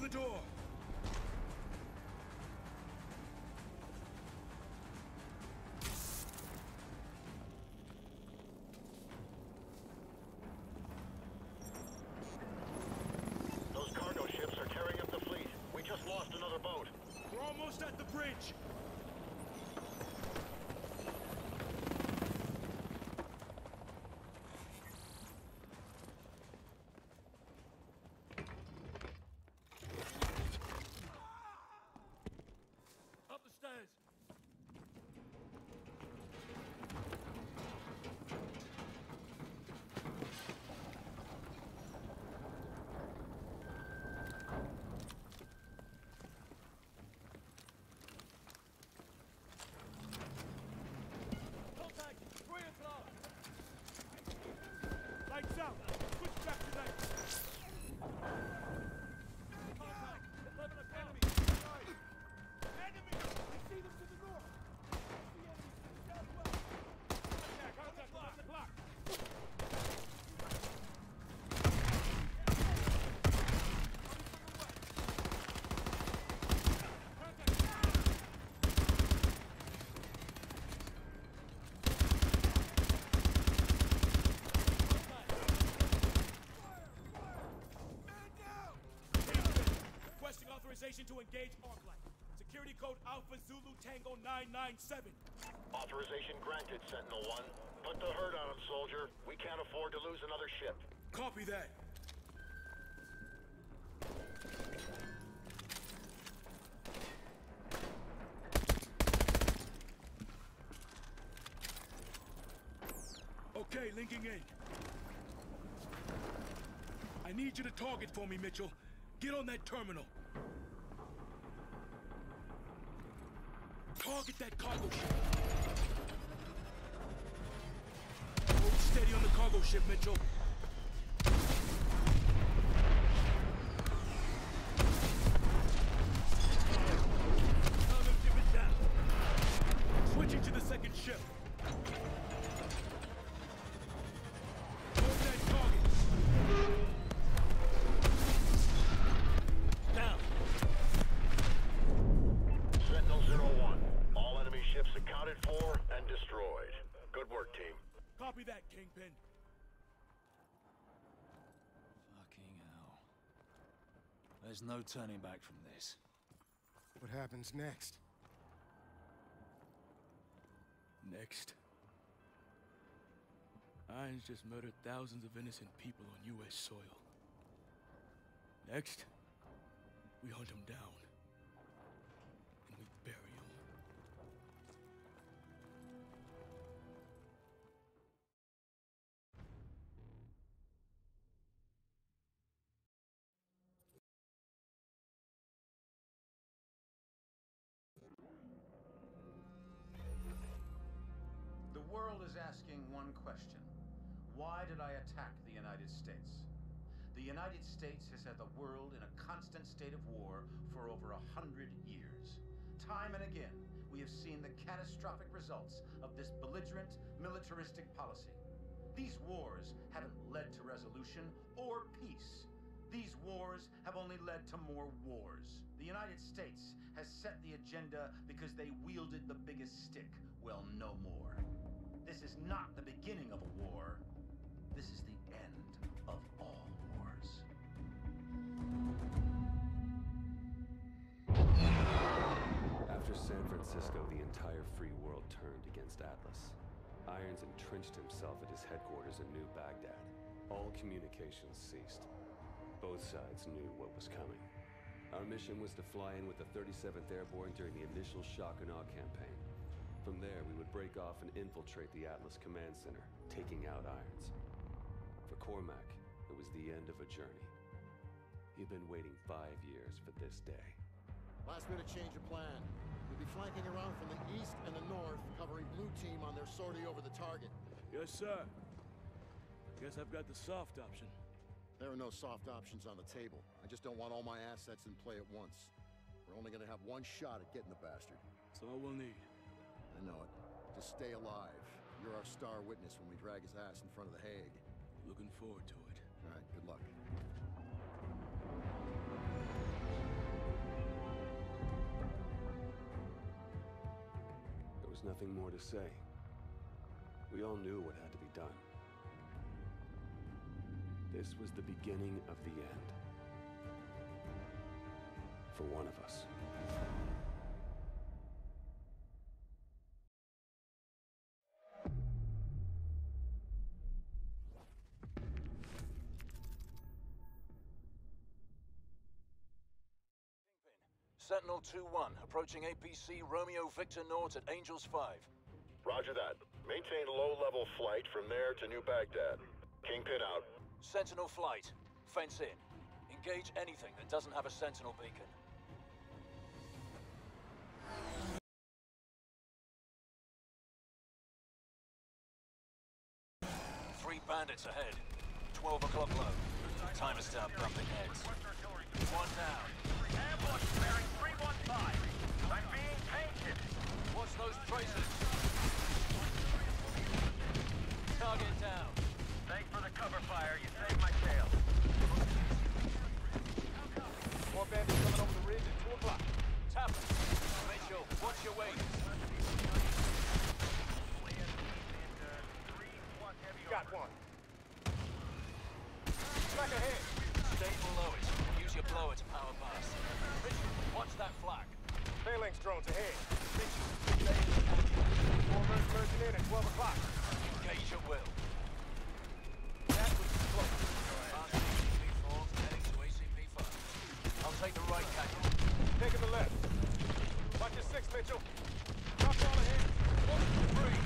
the door! Authorization to engage Arclight. Security code Alpha Zulu Tango 997. Authorization granted, Sentinel-1. Put the hurt on him, soldier. We can't afford to lose another ship. Copy that. Okay, linking in. I need you to target for me, Mitchell. Get on that terminal. Target that cargo ship. Hold steady ship, Mitchell. There's no turning back from this. What happens next? Next. Irons just murdered thousands of innocent people on U.S. soil. Next, we hunt him down. United States has had the world in a constant state of war for over a hundred years. Time and again, we have seen the catastrophic results of this belligerent, militaristic policy. These wars haven't led to resolution or peace. These wars have only led to more wars. The United States has set the agenda because they wielded the biggest stick. Well, no more. This is not the beginning of a war. This is the end of all Francisco, the entire free world turned against Atlas. Irons entrenched himself at his headquarters in New Baghdad. All communications ceased. Both sides knew what was coming. Our mission was to fly in with the 37th Airborne during the initial shock and awe campaign. From there, we would break off and infiltrate the Atlas Command Center, taking out Irons. For Cormac, it was the end of a journey. He'd been waiting five years for this day. Last minute change of plan. We'll be flanking around from the east and the north, covering blue team on their sortie over the target. Yes, sir. Guess I've got the soft option. There are no soft options on the table. I just don't want all my assets in play at once. We're only gonna have one shot at getting the bastard. That's all we'll need. I know it. Just stay alive. You're our star witness when we drag his ass in front of the Hague. Looking forward to it. All right, good luck. Nothing more to say. We all knew what had to be done. This was the beginning of the end. For one of us. Sentinel 2-1, approaching APC Romeo Victor Nort at Angels 5. Roger that. Maintain low-level flight from there to New Baghdad. Kingpin out. Sentinel flight. Fence in. Engage anything that doesn't have a Sentinel beacon. Three bandits ahead. 12 o'clock low. Time to start bumping heads. One down. Ambush bearing 315. I'm being painted. Watch those tracers. Target down. Thanks for the cover fire. You saved my tail. More bandits coming over the ridge at 2 o'clock. Tap it. Mitchell, watch your weight. Got one. Track ahead. Stay below it. Your blower to power past. Mitchell, watch that flag. Phalanx drones ahead. Warbirds merging in at 12 o'clock. Engage at will. That was close. ACP-4, heading to ACP-5. I'll take the right canyon. Taking the left. Watch your six, Mitchell. Drop all ahead. One, three.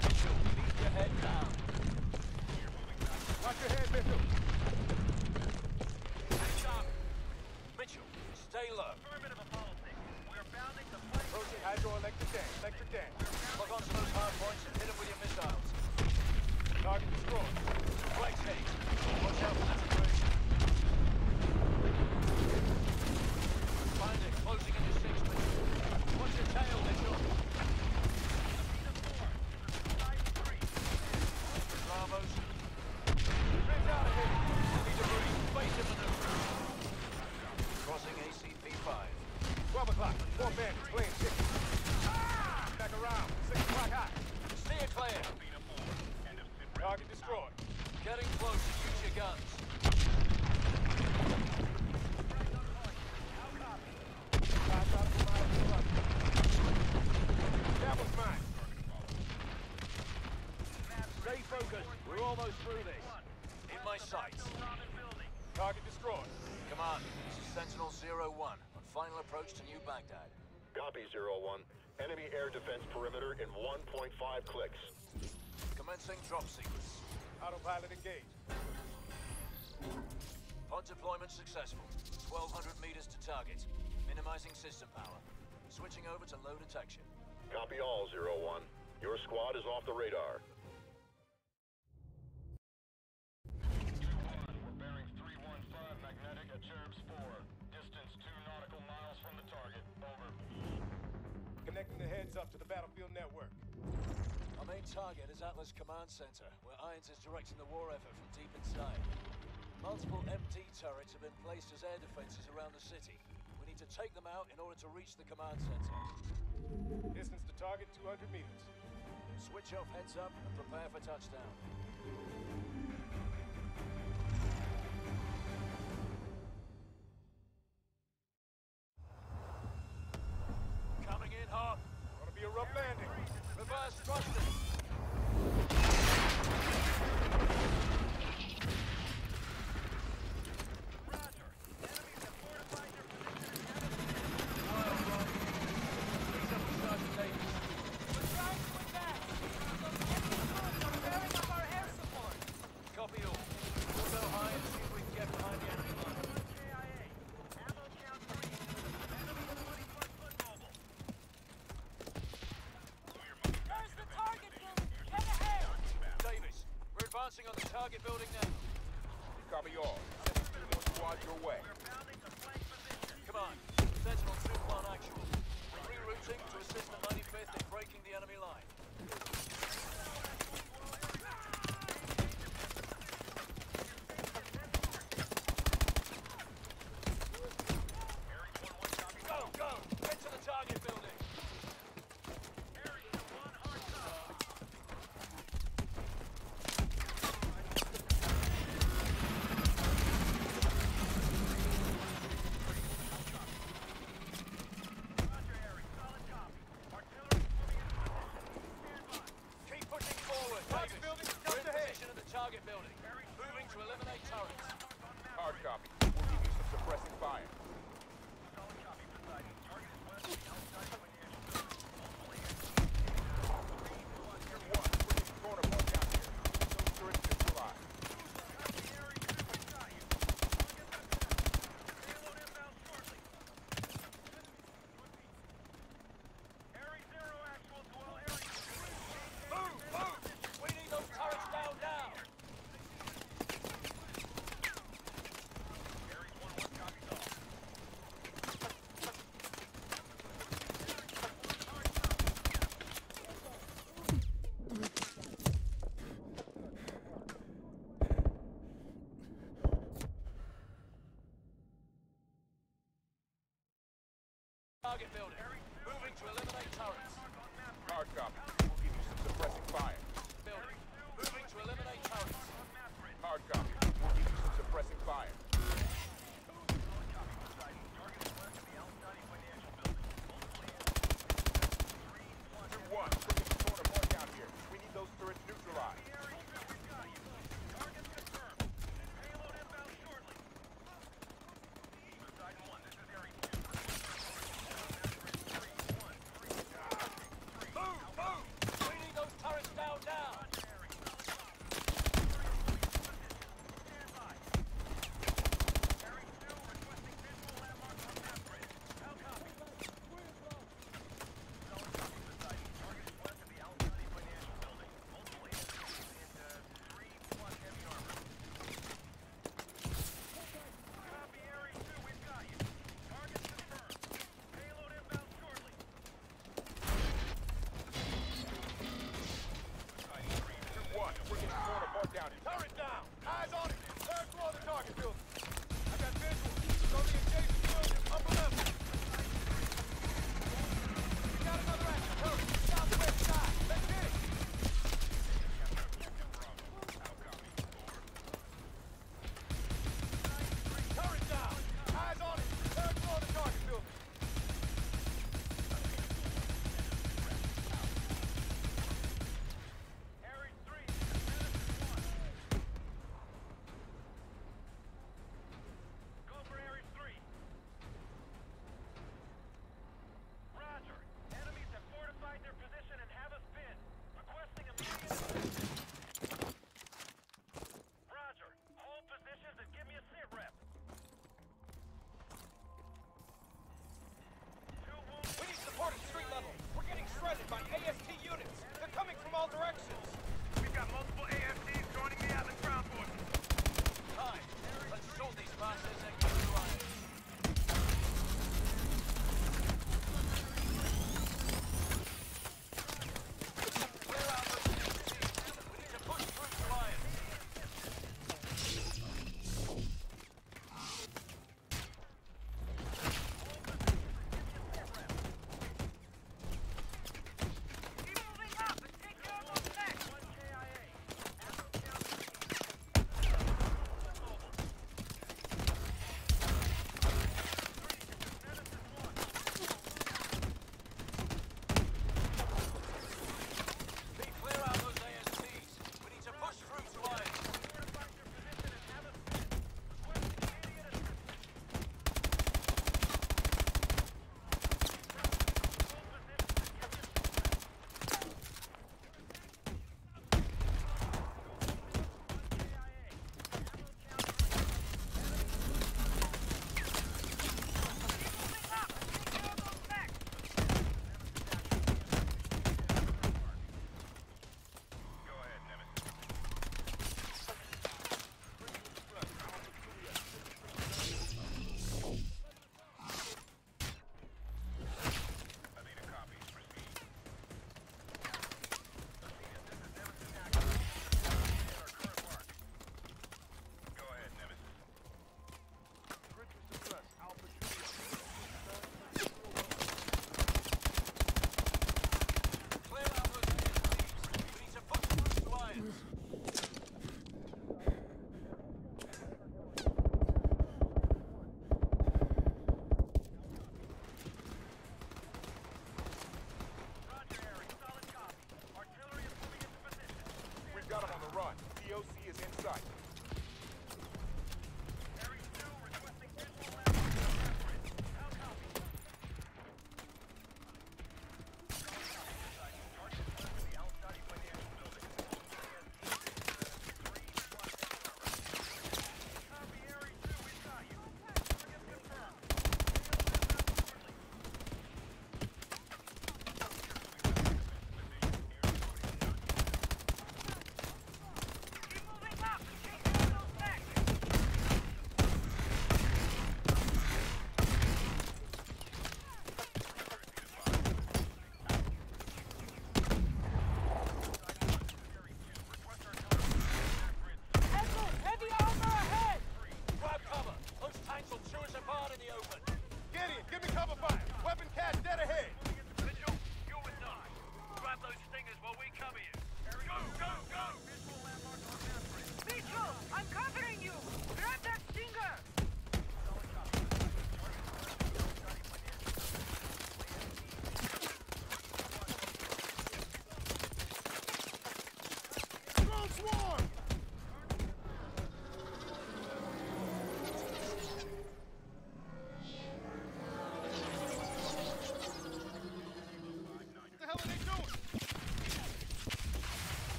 Mitchell, keep your head down. Watch your head, Mitchell. Hands up. Mitchell, stay low. Approaching hydroelectric dam. Electric dam. Lock onto those hard points and hit them with your missiles. Target destroyed. Right heading. Watch out for that invasion. Find it. Closing into six, Mitchell. Watch your tail, Mitchell. Bravos. Straight down ahead. Enemy debris. Basic maneuver. Crossing ACP-5. 12 o'clock. Four bandits playing chicken. Back around. Six o'clock hot. Steer clear. Target destroyed. Getting close. Use your guns. Five thousand miles to run. That was mine. Stay focused. We're almost through this. In my sights. Target destroyed. Command, this is Sentinel 01 on final approach to New Baghdad. Copy, Zero One. Enemy air defense perimeter in 1.5 clicks. Commencing drop sequence. Autopilot engaged. Pod deployment successful. 1,200 meters to target. Minimizing system power. Switching over to low detection. Copy all, Zero One. Your squad is off the radar. Main target is Atlas Command Center, where Irons is directing the war effort from deep inside. Multiple MD turrets have been placed as air defenses around the city. We need to take them out in order to reach the command center. Distance to target 200 meters. Switch off heads up and prepare for touchdown. Target building now. Copy all. Sending two more squads your way. Come on. Sentinel 2 plan actual. Rerouting to assist the 95th in breaking the enemy line. Target building. Moving to eliminate.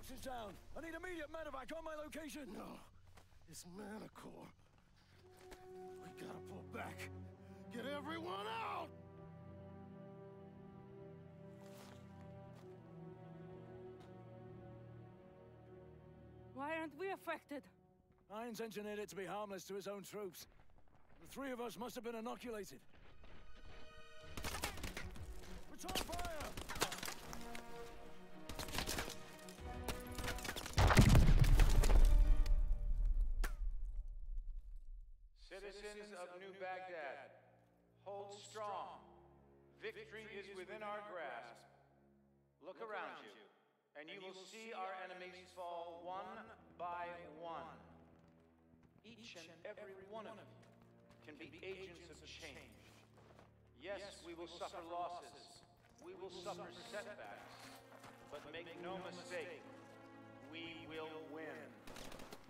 Knox is down. I need immediate medevac on my location. No, it's Manticore. We gotta pull back. Get everyone out! Why aren't we affected? Irons engineered it to be harmless to his own troops. The three of us must have been inoculated. Each and every one of you can be agents of change. Yes, we will suffer losses. We will suffer setbacks. But make no mistake, we will win.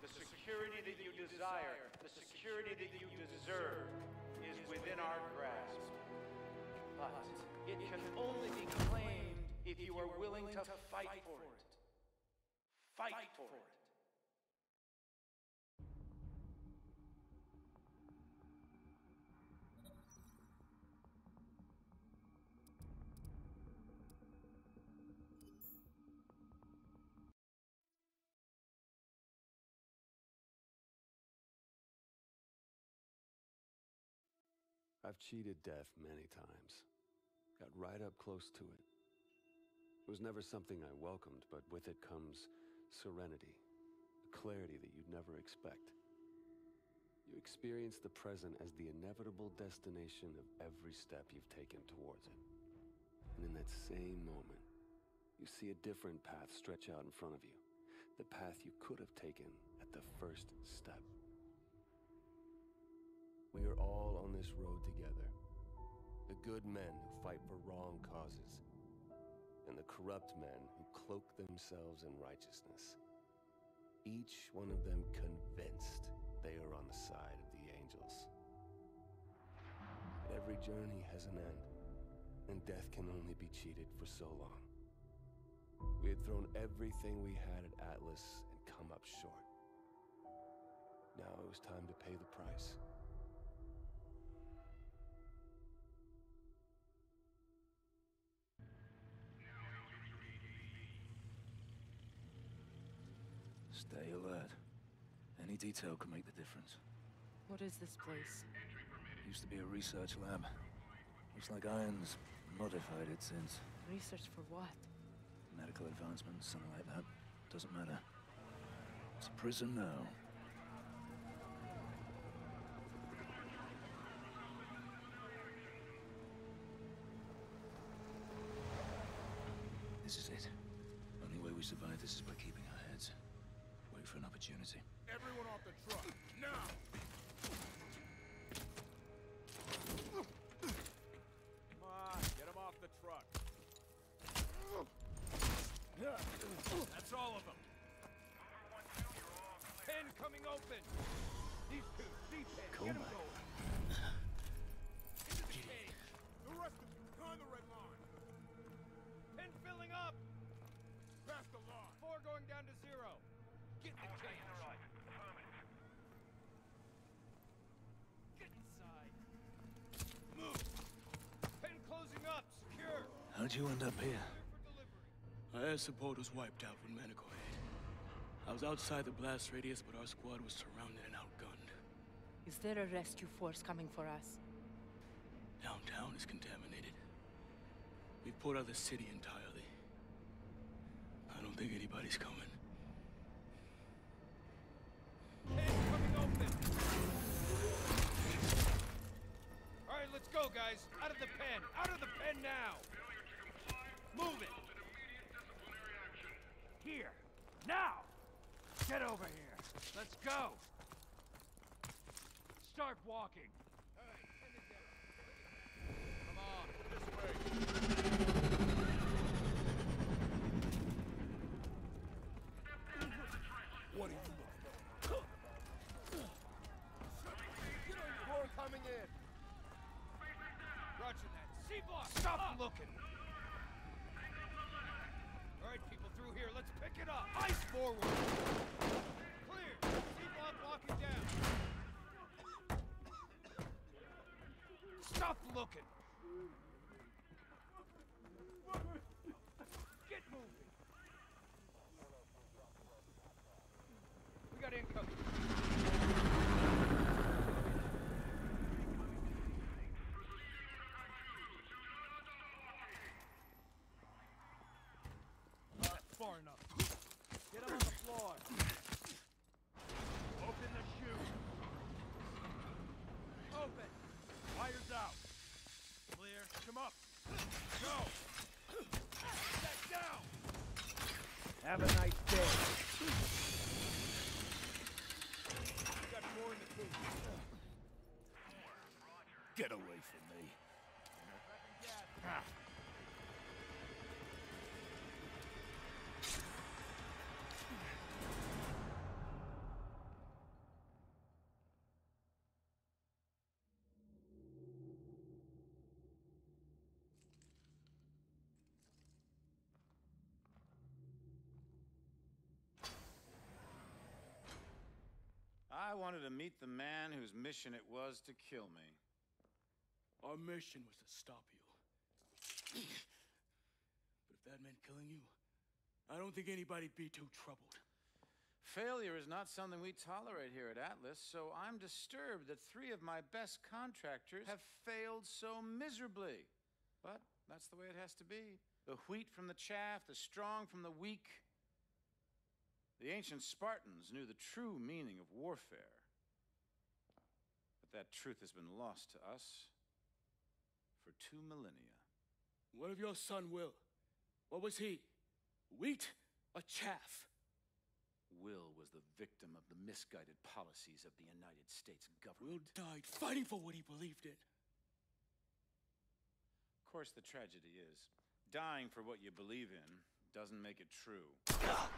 The security that you desire, the security that you deserve, is within our grasp. But it can only be claimed if you are willing to fight for it. Fight for it. I've cheated death many times. Got right up close to it. It was never something I welcomed, but with it comes serenity, a clarity that you'd never expect. You experience the present as the inevitable destination of every step you've taken towards it. And in that same moment, you see a different path stretch out in front of you. The path you could have taken at the first step. We are all on this road together. The good men who fight for wrong causes, and the corrupt men who cloak themselves in righteousness. Each one of them convinced they are on the side of the angels. Every journey has an end, and death can only be cheated for so long. We had thrown everything we had at Atlas and come up short. Now it was time to pay the price. Stay alert. Any detail can make the difference. What is this place? Used to be a research lab. Looks like Irons modified it since. Research for what? Medical advancements, something like that. Doesn't matter. It's a prison now. Secure. How'd you end up here? Our air support was wiped out when Manticore hit. I was outside the blast radius, but our squad was surrounded and outgunned. Is there a rescue force coming for us? Downtown is contaminated. We've poured out the city entirely. I don't think anybody's coming. coming. All right, let's go, guys. Out of the pen. Out of the pen now. Move it. Here. Now. Get over here. Let's go. Start walking. Come on, this way. What are you looking More coming in. Roger that. Stop looking. All right, people through here. Let's pick it up. Ice forward. Clear. C-block locking down. Stop looking. Get moving. We got incoming. Not far enough. Get him on the floor. Open the chute. Open. Wires out. Clear. Come up. Go. Set down. Have a nice day. We got more in the coop. Get away from me. Ah. I wanted to meet the man whose mission it was to kill me. Our mission was to stop you. but if that meant killing you, I don't think anybody'd be too troubled. Failure is not something we tolerate here at Atlas, so I'm disturbed that three of my best contractors have failed so miserably. But that's the way it has to be. The wheat from the chaff, the strong from the weak. The ancient Spartans knew the true meaning of warfare. But that truth has been lost to us for two millennia. What of your son, Will? What was he? Wheat or chaff? Will was the victim of the misguided policies of the United States government. Will died fighting for what he believed in. Of course, the tragedy is dying for what you believe in doesn't make it true. Ah!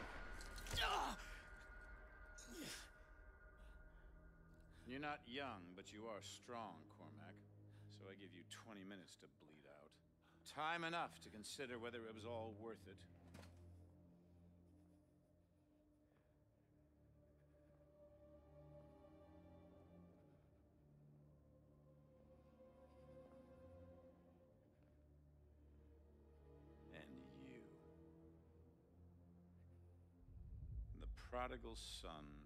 You're not young, but you are strong, Cormack. So I give you 20 minutes to bleed out. Time enough to consider whether it was all worth it. Prodigal son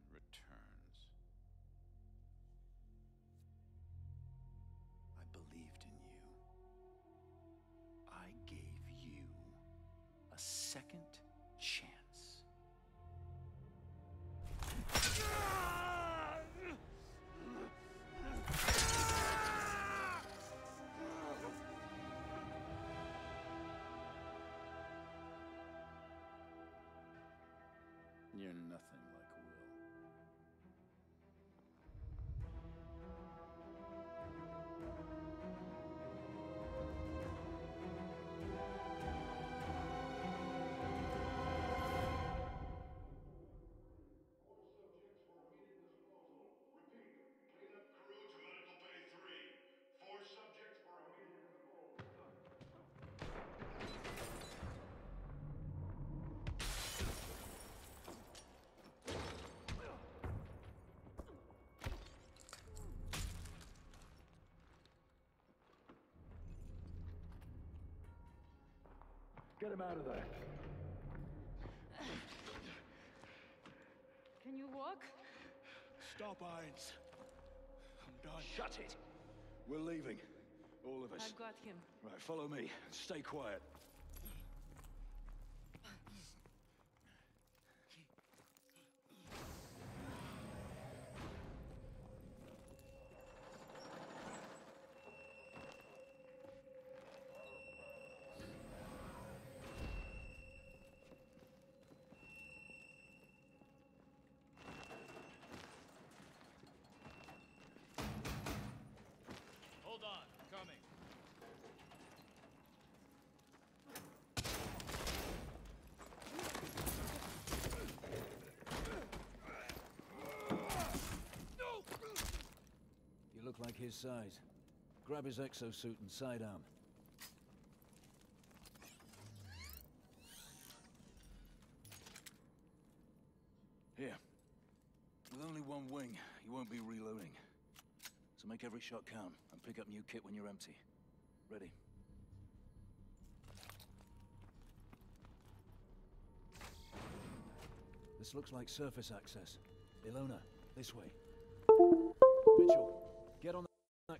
Get him out of there. Can you walk? Stop, Irons. I'm done. Shut it. We're leaving. All of us. I've got him. Right, follow me. Stay quiet. Hold on, coming. You look like his size. Grab his exosuit and sidearm. Here. With only one wing, you won't be reloading. So make every shot count and pick up new kit when you're empty. Ready? This looks like surface access. Ilona, this way. Mitchell, get on that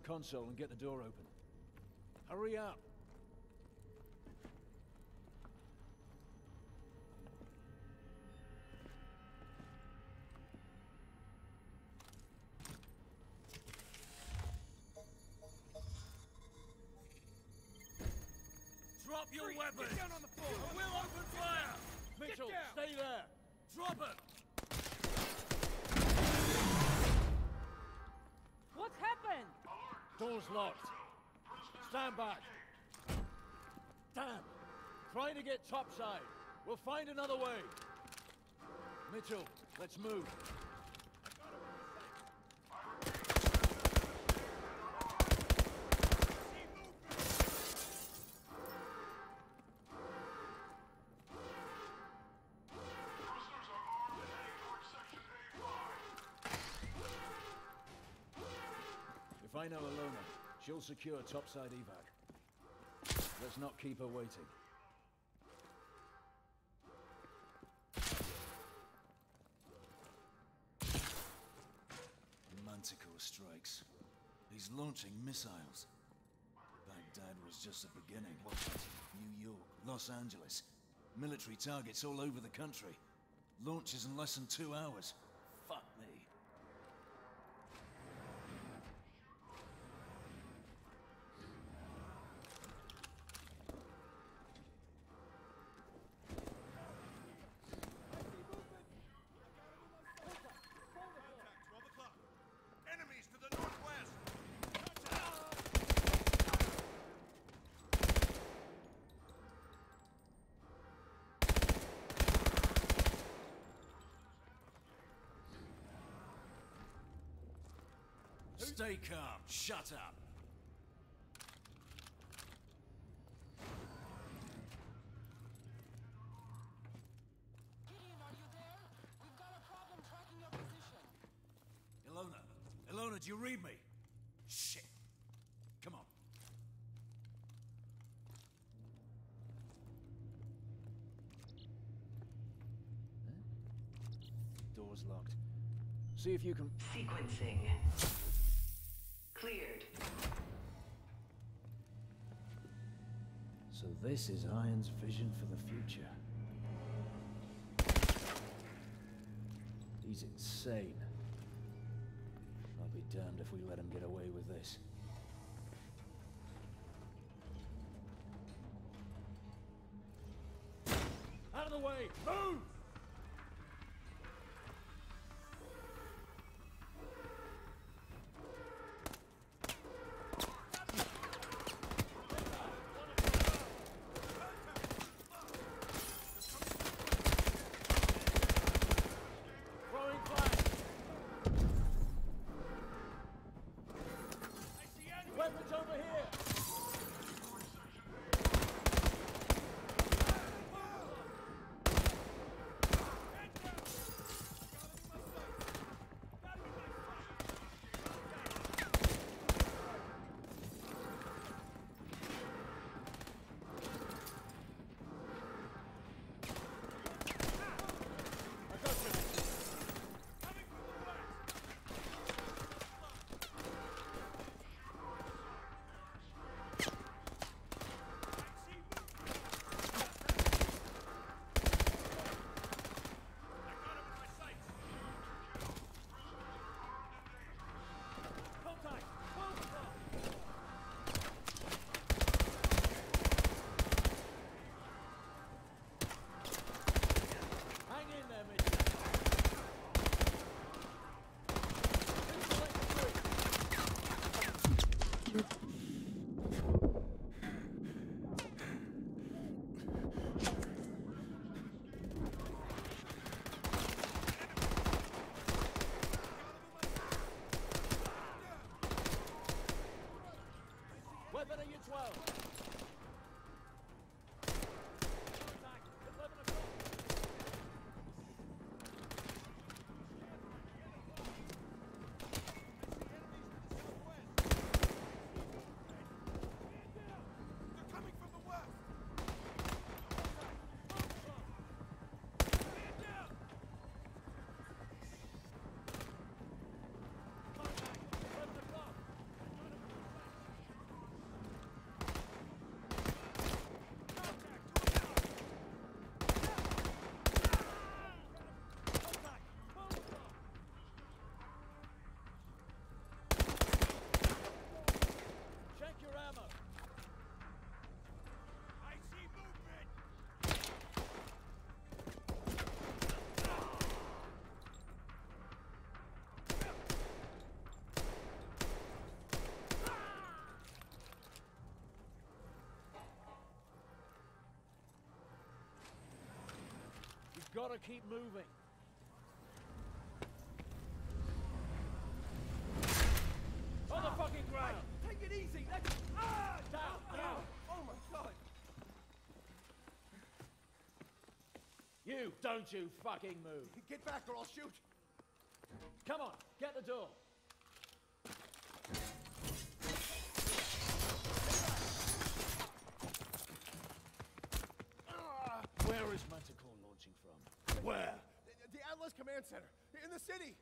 console and get the door open. Hurry up! Locked. Stand back. Damn! Trying to get topside. We'll find another way. Mitchell, let's move. If I know Ilona, She'll secure topside evac. Let's not keep her waiting. Manticore strikes. He's launching missiles. Baghdad was just the beginning. New York, Los Angeles. Military targets all over the country. Launches in less than two hours. Fuck me. Stay calm. Shut up. Gideon, are you there? We've got a problem tracking your position. Ilona. Ilona, do you read me? Shit. Come on. Door's locked. See if you can... Sequencing. Cleared. So this is Irons' vision for the future. He's insane. I'll be damned if we let him get away with this. Out of the way! Move! You've got to keep moving. On the fucking ground! Take it easy! Let's... Ah! Down, down! Oh my god! You, don't you fucking move. Get back or I'll shoot! Come on, get the door. command center in the city.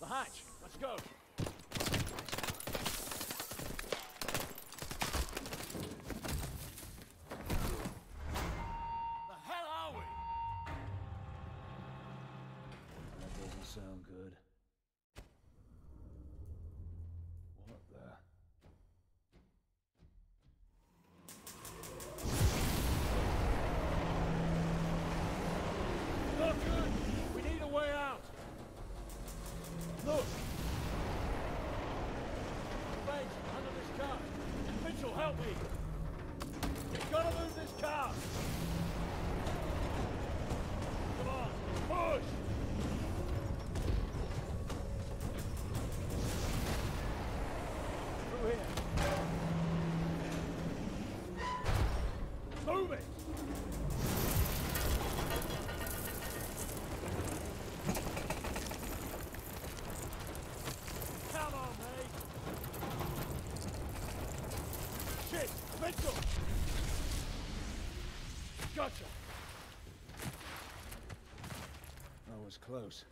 The hatch, let's go. Close.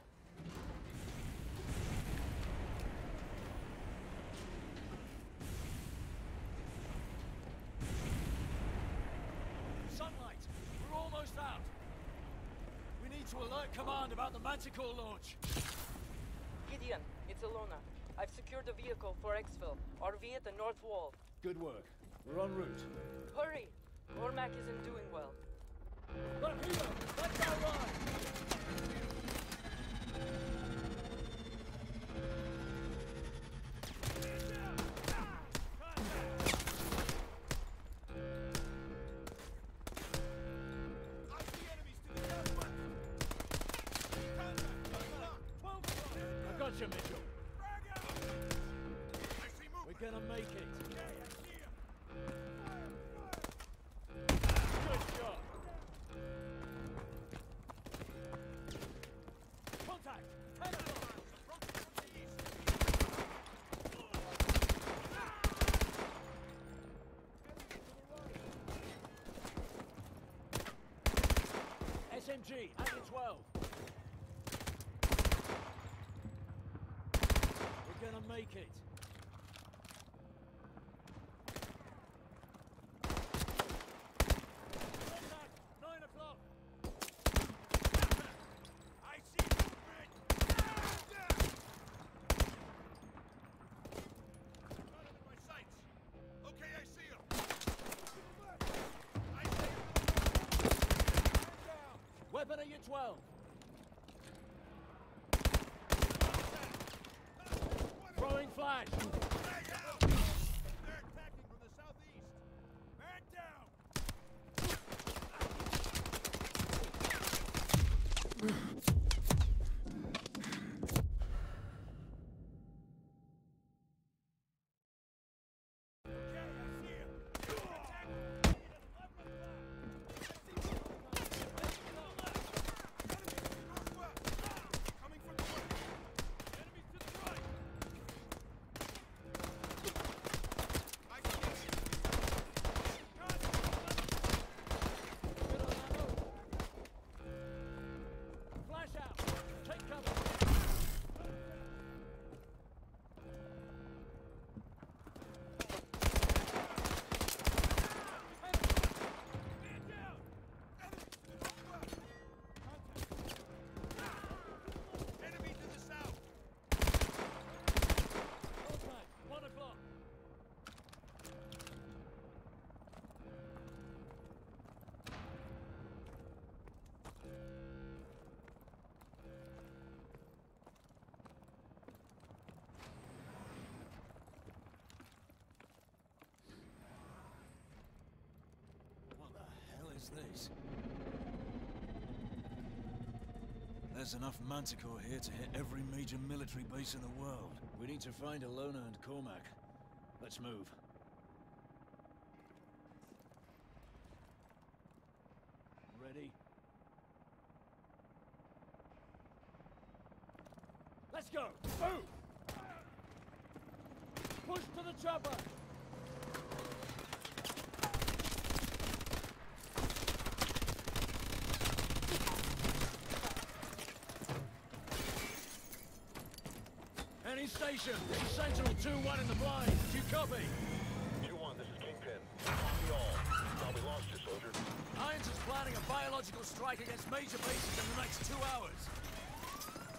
Sunlight, we're almost out. We need to alert command about the Manticore launch. Gideon, it's Ilona. I've secured a vehicle for exfil. RV at the north wall. Good work. We're en route. Hurry! Cormack isn't doing well. Look here! Let's go ride! SMG, under 12. We're gonna make it. Contact, Nine o'clock. I see movement. my sights. Okay, I see him. At your 12. Throwing flash. They're attacking from the southeast. Man down. Flash out. Take cover. Enemy to the south. Contact. One o'clock. What the this? There's enough Manticore here to hit every major military base in the world. We need to find Ilona and Cormack. Let's move. Ready? Let's go. Move. Push to the chopper. Station. Sentinel 2-1 in the blind. Do you copy? 2-1, this is Kingpin. Copy all. Thought we lost you, soldier. Irons is planning a biological strike against major bases in the next two hours.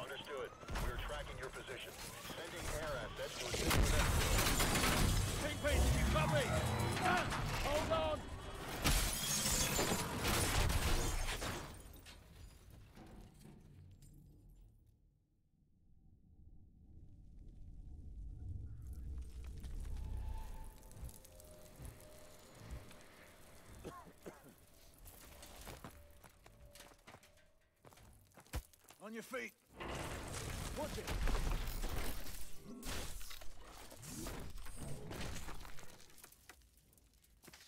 Understood. We're tracking your position. Sending air assets to assist with that. Kingpin, do you copy? Ah, hold on. On your feet. Watch it.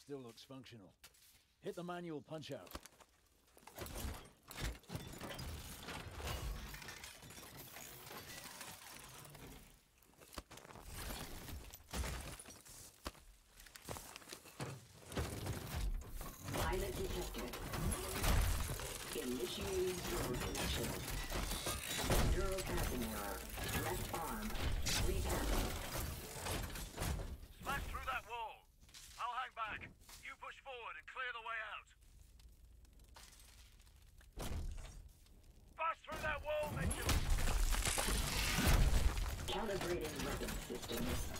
Still looks functional. Hit the manual punch out. Pilot detected. Initiating door connection. Neural passing error. Left arm. Repassing. Smash through that wall. I'll hang back. You push forward and clear the way out. Bust through that wall, Mitchell! Calibrating weapon systems.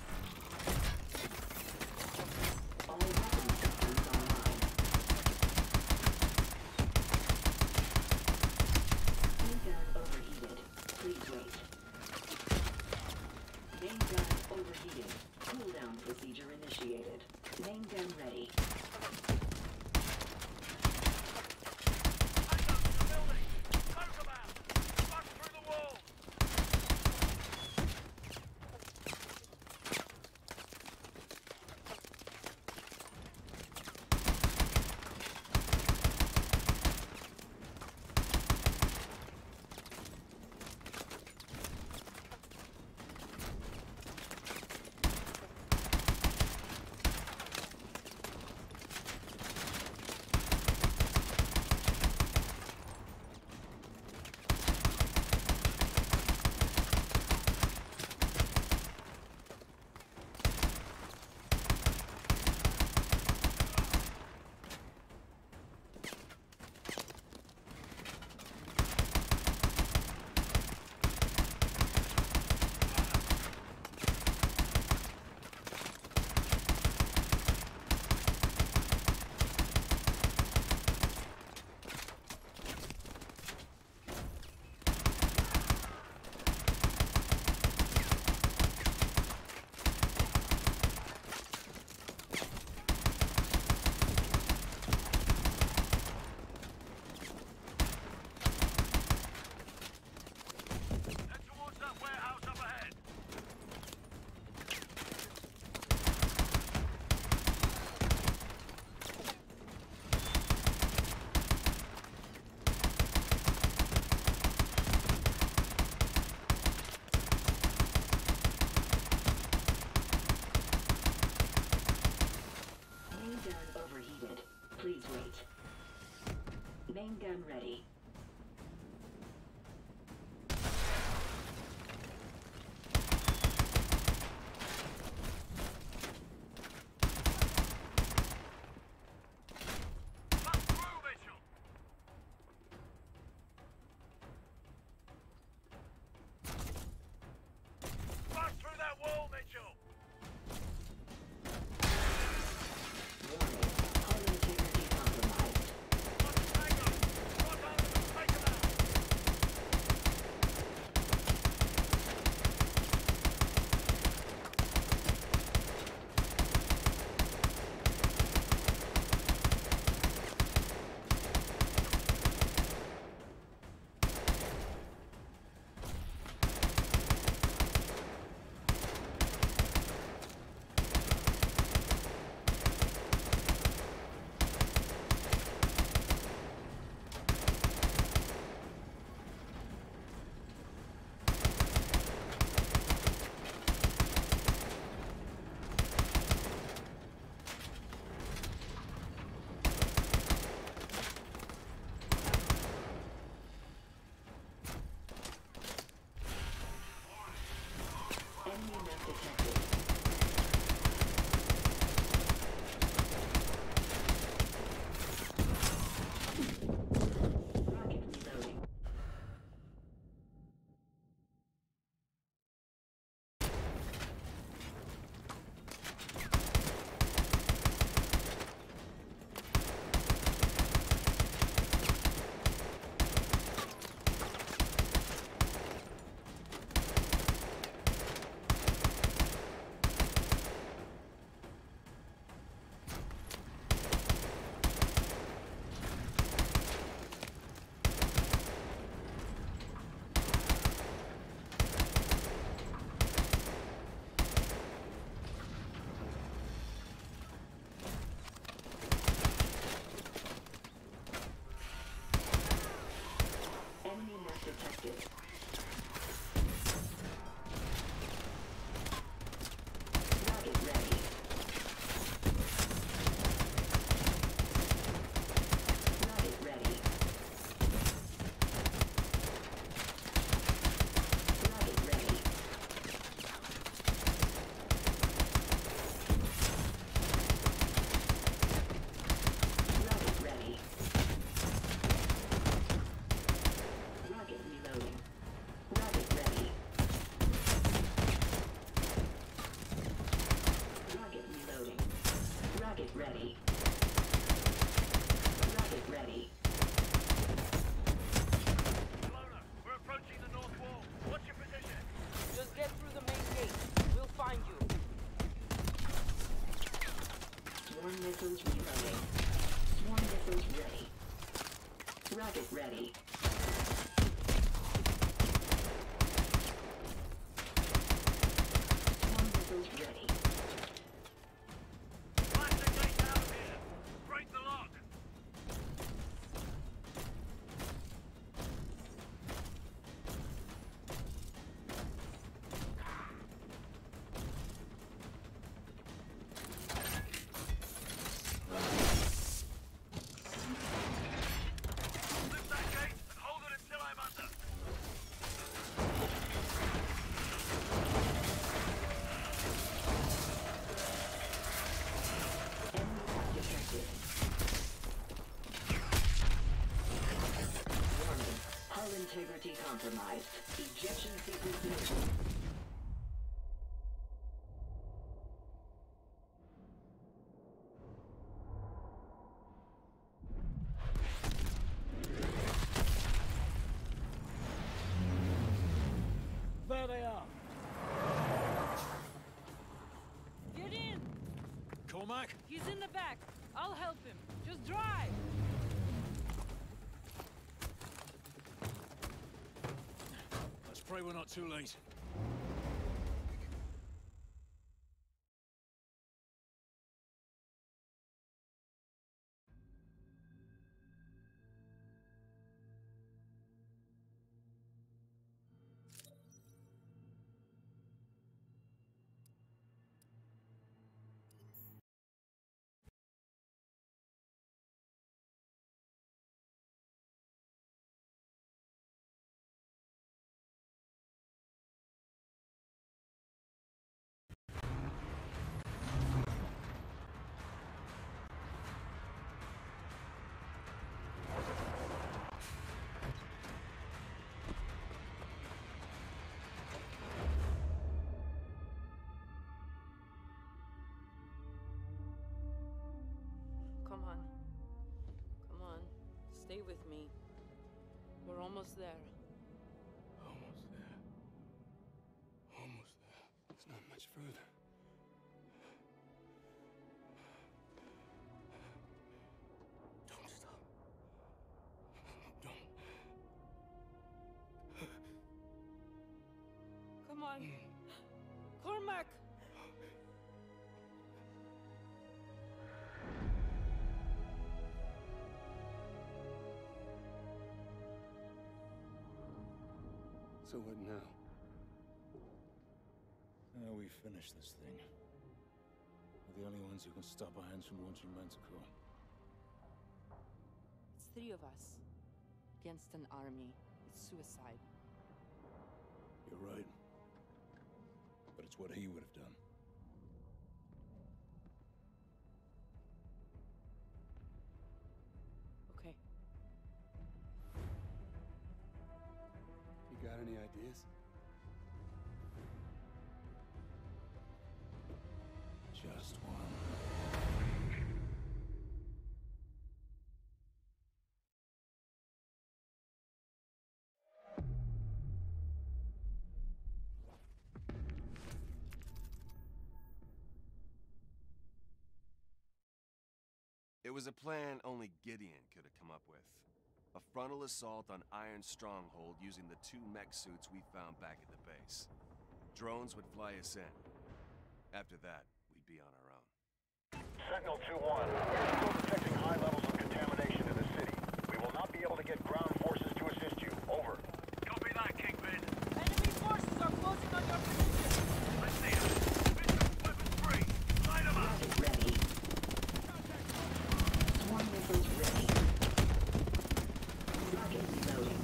Rocket ready. Integrity compromised. Ejection sequence initial. There they are. Get in! Cormack? He's in the back. I'll help him. Just drive! Pray we're not too late. Stay with me. We're almost there. Almost there. Almost there. It's not much further. Don't stop. Don't. Come on. Cormack! So what now? Now we finish this thing. We're the only ones who can stop Irons from launching Manticore. It's three of us. Against an army. It's suicide. You're right. But it's what he would have done. It was a plan only Gideon could have come up with. A frontal assault on Irons' Stronghold using the two mech suits we found back at the base. Drones would fly us in. After that, we'd be on our own. Sentinel 2-1, we're still detecting high levels of contamination in the city. We will not be able to get ground forces to assist you. Over. Copy that, Kingpin. Enemy forces are closing on your position! I see him. Mission weapons free. Light 'em up. Rocket ready. Swarm missiles ready. Rocket reloading.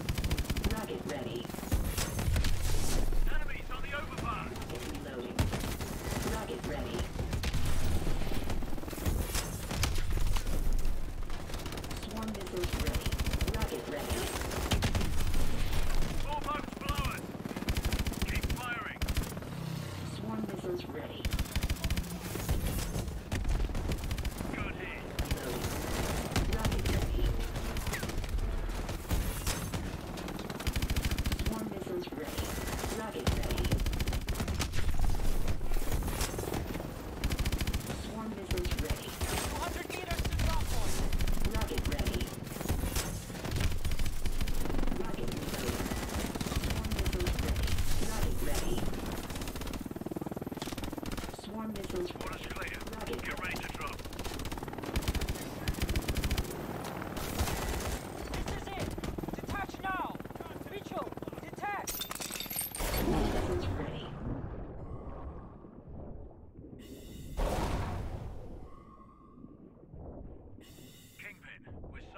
Rocket ready. Enemies on the overpass. Rocket reloading. Rocket ready. Swarm missiles ready. Rocket ready.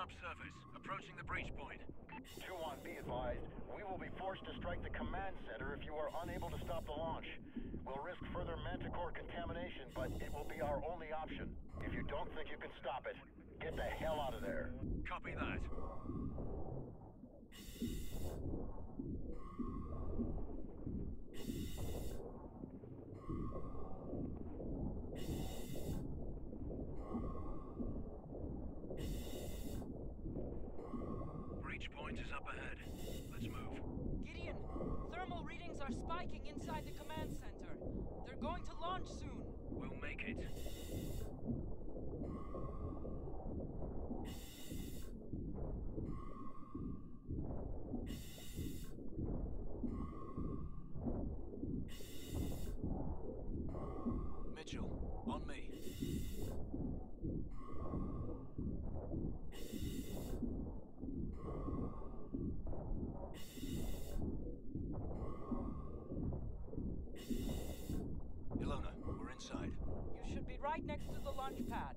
Subsurface, approaching the breach point. 2-1, be advised. We will be forced to strike the command center if you are unable to stop the launch. We'll risk further Manticore contamination, but it will be our only option. If you don't think you can stop it, get the hell out of there. Copy that. Breach point is up ahead. Let's move. Gideon, thermal readings are spiking inside the command center. They're going to launch soon. We'll make it. Mitchell, on me. Ilona, we're inside. You should be right next to the launch pad.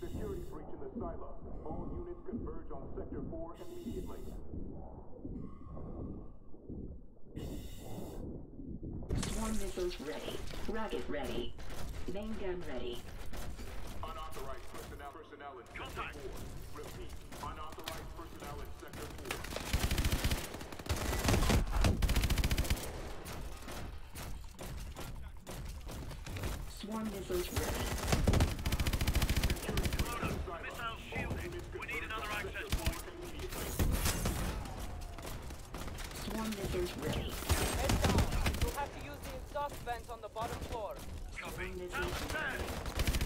Security breach in the silo. All units converge on Sector 4 immediately. Swarm missiles ready. Rocket ready. Main gun ready. Unauthorized personnel personnel in Sector 4. Repeat. Unauthorized personnel in Sector 4. Swarm missiles ready. Missile shielded. We need another access point. Swarm missiles ready. Head down. You'll have to use the exhaust vents on the bottom floor. Copy. Downstairs.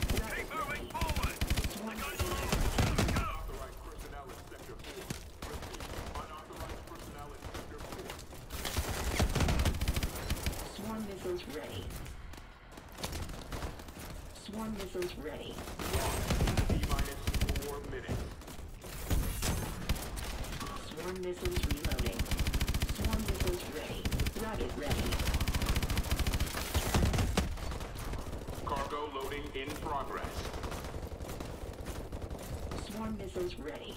Keep moving forward. Swarm They're going missiles to personnel in Sector 4. Repeat. Unauthorized personnel in Sector 4. Swarm missiles ready. Swarm missiles ready. T-minus 4 minutes. Swarm missiles reloading. Swarm missiles ready. Rocket ready. Cargo loading in progress. Swarm missiles ready.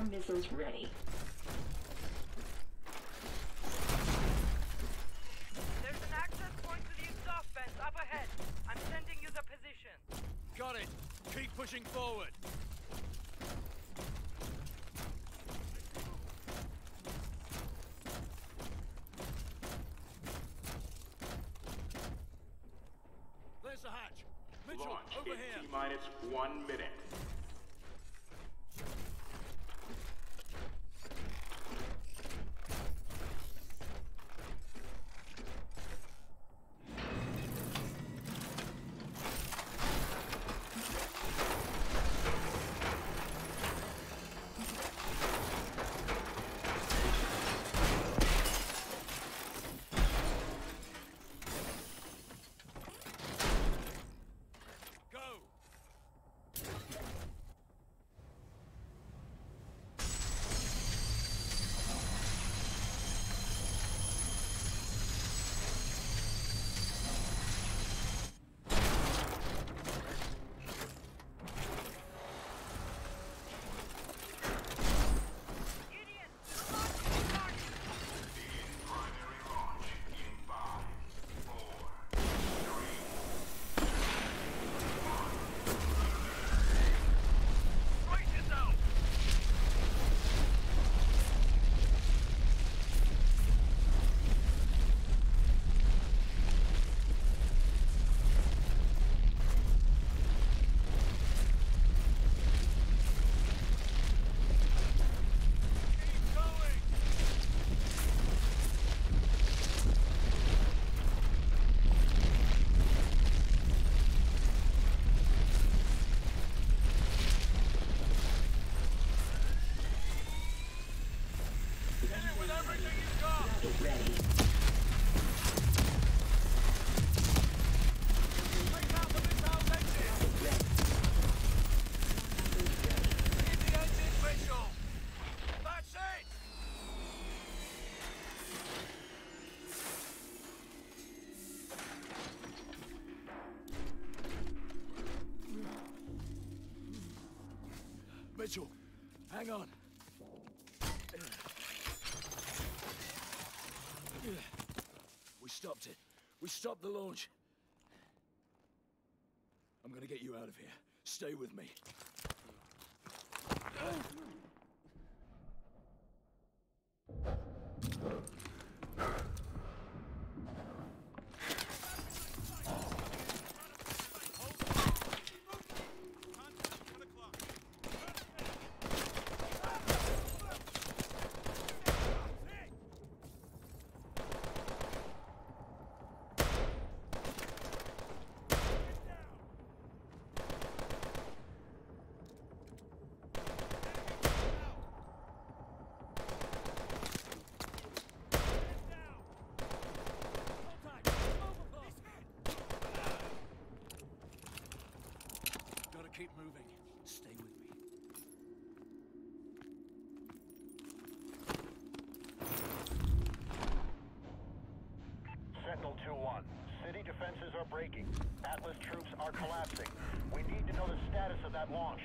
Swarm missiles ready. There's an access point to the exhaust vents up ahead. I'm sending you the position. Got it. Keep pushing forward. There's the hatch. Launch over in here. T-minus one minute. Mitchell, hang on. We stopped it. We stopped the launch. I'm gonna get you out of here. Stay with me. Gotta keep moving. Stay with me. Sentinel 2-1. City defenses are breaking. Atlas troops are collapsing. We need to know the status of that launch.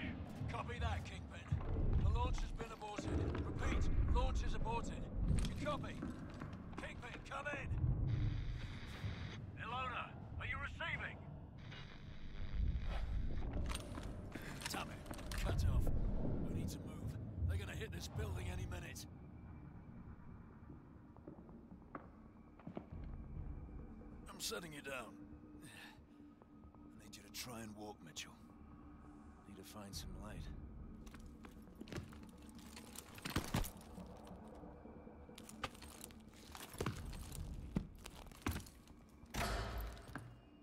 Copy that, Kingpin. The launch has been aborted. Repeat, launch is aborted. You copy? Kingpin, come in! Ilona, are you receiving? Damn it. Cut off. We need to move. They're gonna hit this building any minute. I'm setting you down. I need you to try and walk, Mitchell. Need to find some light.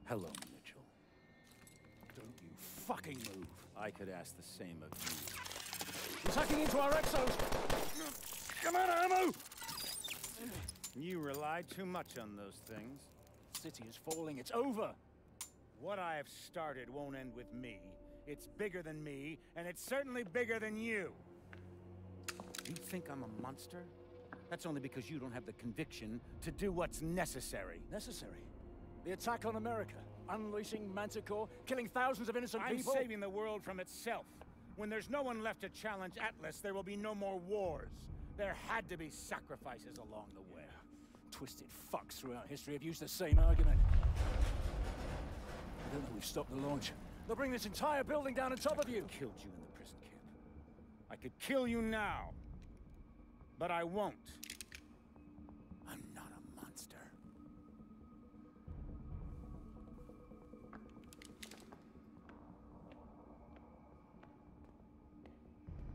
Hello, Mitchell. Don't you fucking move. I could ask the same of you. He's hacking into our exos! Come on, ammo! You rely too much on those things. City is falling. It's over. What I have started won't end with me. It's bigger than me, and it's certainly bigger than you. You think I'm a monster? That's only because you don't have the conviction to do what's necessary. Necessary? The attack on America, unleashing Manticore, killing thousands of innocent people. I'm people. saving the world from itself. When there's no one left to challenge Atlas, there will be no more wars. There had to be sacrifices along the way twisted fucks throughout history have used the same argument. I don't know we've stopped the launch. They'll bring this entire building down on top of you! I killed you in the prison camp. I could kill you now. But I won't. I'm not a monster.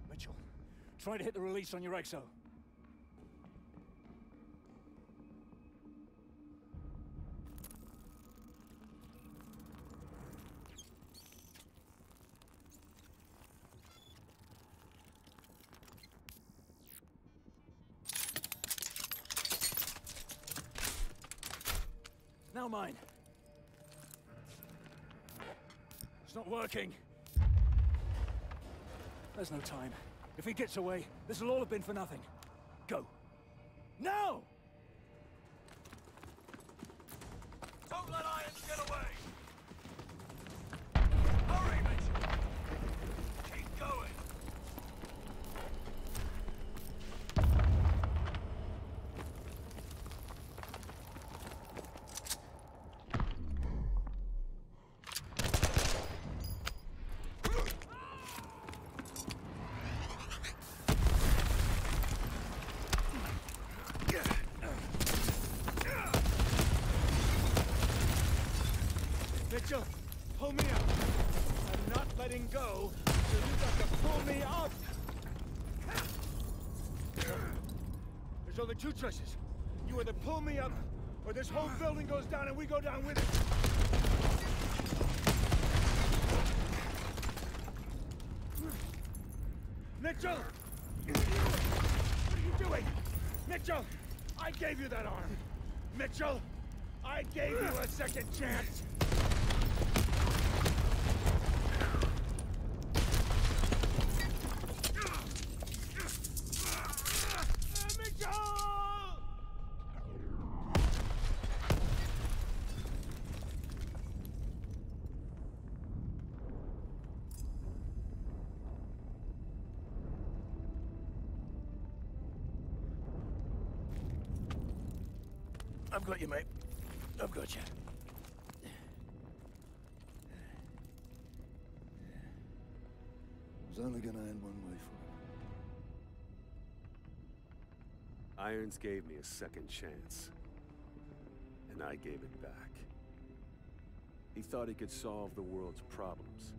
Mitchell, try to hit the release on your exo. Working. There's no time. If he gets away, this will all have been for nothing. Go. Now! Don't let Irons get away! Hurry, Mitchell! Keep going! Mitchell, pull me up. I'm not letting go, so you got to pull me up. There's only two choices. You either pull me up, or this whole building goes down and we go down with it. Mitchell! What are you doing? Mitchell! I gave you that arm! Mitchell! I gave you a second chance! I've got you, mate. I've got you. It was only gonna end one way for him. Irons gave me a second chance. And I gave it back. He thought he could solve the world's problems.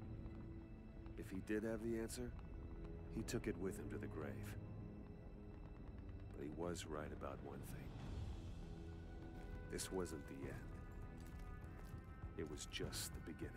If he did have the answer, he took it with him to the grave. But he was right about one thing. This wasn't the end. It was just the beginning.